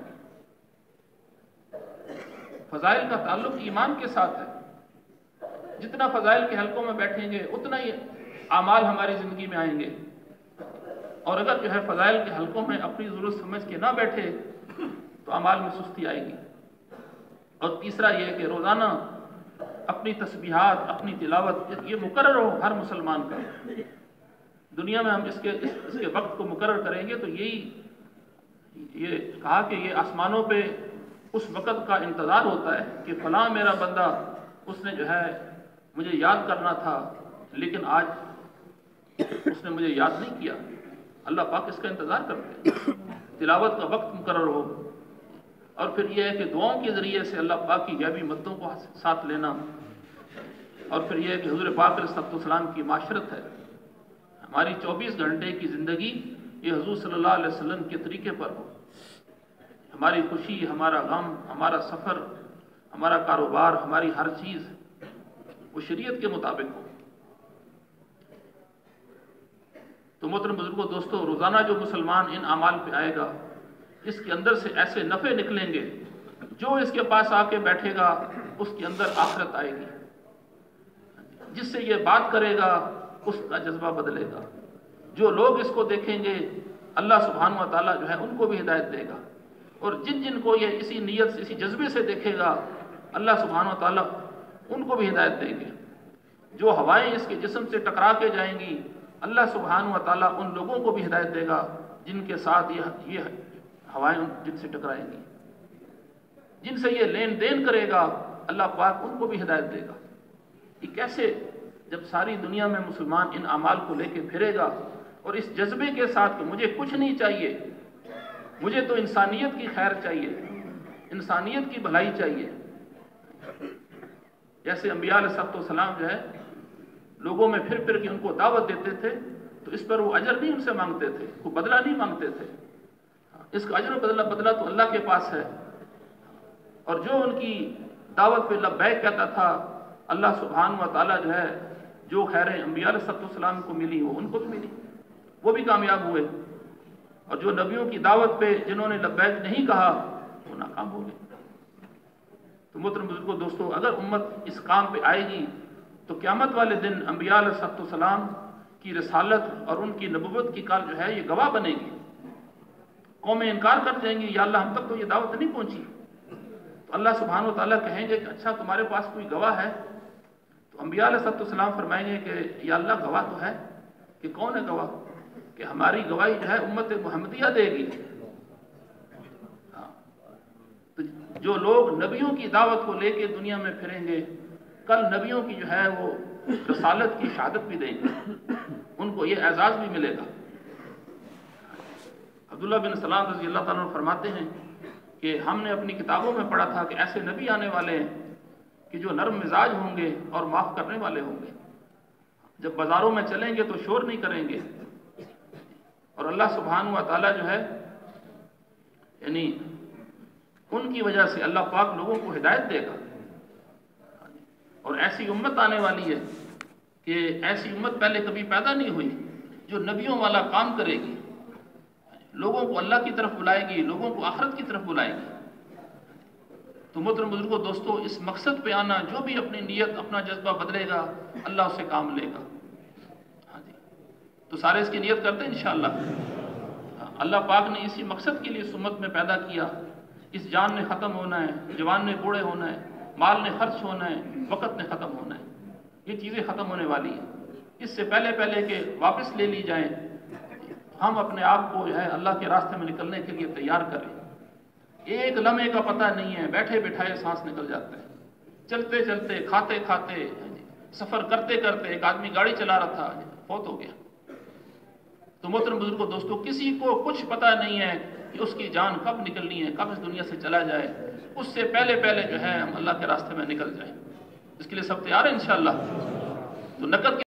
فضائل کا تعلق ایمان کے ساتھ ہے۔ جتنا فضائل کے حلقوں میں بیٹھیں گے، اتنا ہی اعمال ہماری زندگی میں آئیں گے۔ اور اگر جو ہے فضائل کے حلقوں میں اپنی ضرورت سمجھ کے نہ بیٹھے، تو اعمال میں سستی آئے گی۔ اور تیسرا یہ کہ روزانہ اپنی تسبیحات، اپنی تلاوت، یہ مقرر ہو ہر مسلمان کا۔ دنیا میں ہم اس کے اس کے وقت کو مقرر کریں گے تو یہی، یہ کہا کہ یہ آسمانوں پہ اس وقت کا انتظار ہوتا ہے کہ فلاں میرا بندہ اس نے جو ہے مجھے یاد کرنا تھا، لیکن آج اس نے مجھے یاد نہیں کیا۔ اللہ پاک اس کا انتظار کرتے ہیں۔ تلاوت کا وقت مقرر ہو۔ اور پھر یہ ہے کہ دعاؤں کے ذریعے سے اللہ پاک کی غیبی مدوں کو ساتھ لینا۔ اور پھر یہ ہے کہ حضور پاک علیہ السلام کی معاشرت ہے۔ ہماری چوبیس گھنٹے کی زندگی یہ حضور صلی اللہ علیہ وسلم کے طریقے پر ہو۔ ہماری خوشی، ہمارا غم، ہمارا سفر، ہمارا کاروبار، ہماری ہر چیز وہ شریعت کے مطابق ہو۔ تو محترم بزرگوں، دوستوں، روزانہ جو مسلمان ان اعمال پہ آئے گا، اس کے اندر سے ایسے نفع نکلیں گے، جو اس کے پاس آ کے بیٹھے گا، اس کے اندر آخرت آئے گی۔ جس سے یہ بات کرے گا، اس کا جذبہ بدلے گا۔ جو لوگ اس کو دیکھیں گے، اللہ سبحانہ و تعالیٰ جو ہے، ان کو بھی ہدایت دے گا۔ اور جن جن کو یہ اسی نیت سے، اسی جذبے سے دیکھے گا، اللہ سبحانہ و تعالیٰ ان کو بھی ہدایت دیں گے۔ جو ہوائیں اس کے جسم سے ٹکرا کے جائیں گی، اللہ سبحانہ و تعالیٰ ان لوگوں کو بھی ہدایت دے گا، جن کے ساتھ یہ یہ ہوائیں جن سے ٹکرائیں گی۔ جن سے یہ لین دین کرے گا، اللہ پاک ان کو بھی ہدایت دے گا۔ یہ کیسے جب ساری دنیا میں مسلمان ان اعمال کو لے کے پھرے گا اور اس جذبے کے ساتھ کہ مجھے کچھ نہیں چاہیے مجھے تو انسانیت کی خیر چاہیے، انسانیت کی بھلائی چاہیے۔ جیسے انبیاء علیہ صاحب السلام جو ہے، لوگوں میں پھر پھر کے ان کو دعوت دیتے تھے، تو اس پر وہ اجر نہیں ان سے مانگتے تھے، کوئی بدلہ نہیں مانگتے تھے۔ اس کا اجر و بدلہ بدلہ تو اللہ کے پاس ہے۔ اور جو ان کی دعوت پہ لبیک کہتا تھا، اللہ سبحانہ و تعالیٰ جو ہے، جو خیریں انبیاء علیہ السلام کو ملی، وہ ان کو بھی ملی۔ وہ بھی کامیاب ہوئے۔ اور جو نبیوں کی دعوت پہ جنہوں نے لبیک نہیں کہا، وہ ناکام ہو گئے۔ تو محترم بزرگوں، دوستو، اگر امت اس کام پہ آئے گی، تو قیامت والے دن انبیاء علیہ السلام کی رسالت اور ان کی نبوت کی کال جو ہے، یہ گواہ بنے گی قومیں انکار کر دیں گی، یا اللہ ہم تک تو یہ دعوت نہیں پہنچی۔ تو اللہ سبحانہ و تعالیٰ کہیں گے کہ اچھا تمہارے پاس کوئی گواہ ہے؟ تو انبیاء علیہ السلام فرمائیں گے کہ یا اللہ گواہ تو ہے، کہ کون ہے گواہ؟ کہ ہماری گواہی جو ہے امت محمدیہ دے گی۔ ہاں۔ تو جو لوگ نبیوں کی دعوت کو لے کے دنیا میں پھریں گے، کل نبیوں کی جو ہے وہ رسالت کی شہادت بھی دیں گے۔ ان کو یہ اعزاز بھی ملے گا۔ عبداللہ بن سلام رضی اللہ تعالیٰ فرماتے ہیں کہ ہم نے اپنی کتابوں میں پڑھا تھا کہ ایسے نبی آنے والے ہیں کہ جو نرم مزاج ہوں گے اور معاف کرنے والے ہوں گے۔ جب بازاروں میں چلیں گے تو شور نہیں کریں گے۔ اور اللہ سبحانہ و تعالیٰ جو ہے یعنی ان کی وجہ سے اللہ پاک لوگوں کو ہدایت دے گا۔ اور ایسی امت آنے والی ہے کہ ایسی امت پہلے کبھی پیدا نہیں ہوئی جو نبیوں والا کام کرے گی۔ لوگوں کو اللہ کی طرف بلائے گی، لوگوں کو آخرت کی طرف بلائے گی۔ تو محترم بزرگوں، دوستو، اس مقصد پہ آنا، جو بھی اپنی نیت، اپنا جذبہ بدلے گا، اللہ اسے کام لے گا۔ تو سارے اس کی نیت کرتے ہیں انشاءاللہ۔ اللہ پاک نے اسی مقصد کے لیے سمت میں پیدا کیا۔ اس جان نے ختم ہونا ہے، جوان نے بوڑھے ہونا ہے، مال نے خرچ ہونا ہے، وقت نے ختم ہونا ہے۔ یہ چیزیں ختم ہونے والی ہیں۔ اس سے پہلے پہلے کہ واپس لے لی جائیں، ہم اپنے آپ کو جو ہے اللہ کے راستے میں نکلنے کے لیے تیار کریں۔ ایک لمحے کا پتہ نہیں ہے، بیٹھے بٹھائے سانس نکل جاتے ہیں چلتے چلتے، کھاتے کھاتے، سفر کرتے کرتے ایک آدمی گاڑی چلا رہا تھا، فوت ہو گیا۔ تو محترم بزرگوں دوستوں، کسی کو کچھ پتہ نہیں ہے کہ اس کی جان کب نکلنی ہے، کب اس دنیا سے چلا جائے، اس سے پہلے پہلے جو ہے ہم اللہ کے راستے میں نکل جائیں۔ اس کے لیے سب تیار ہیں انشاءاللہ۔ تو نقد کے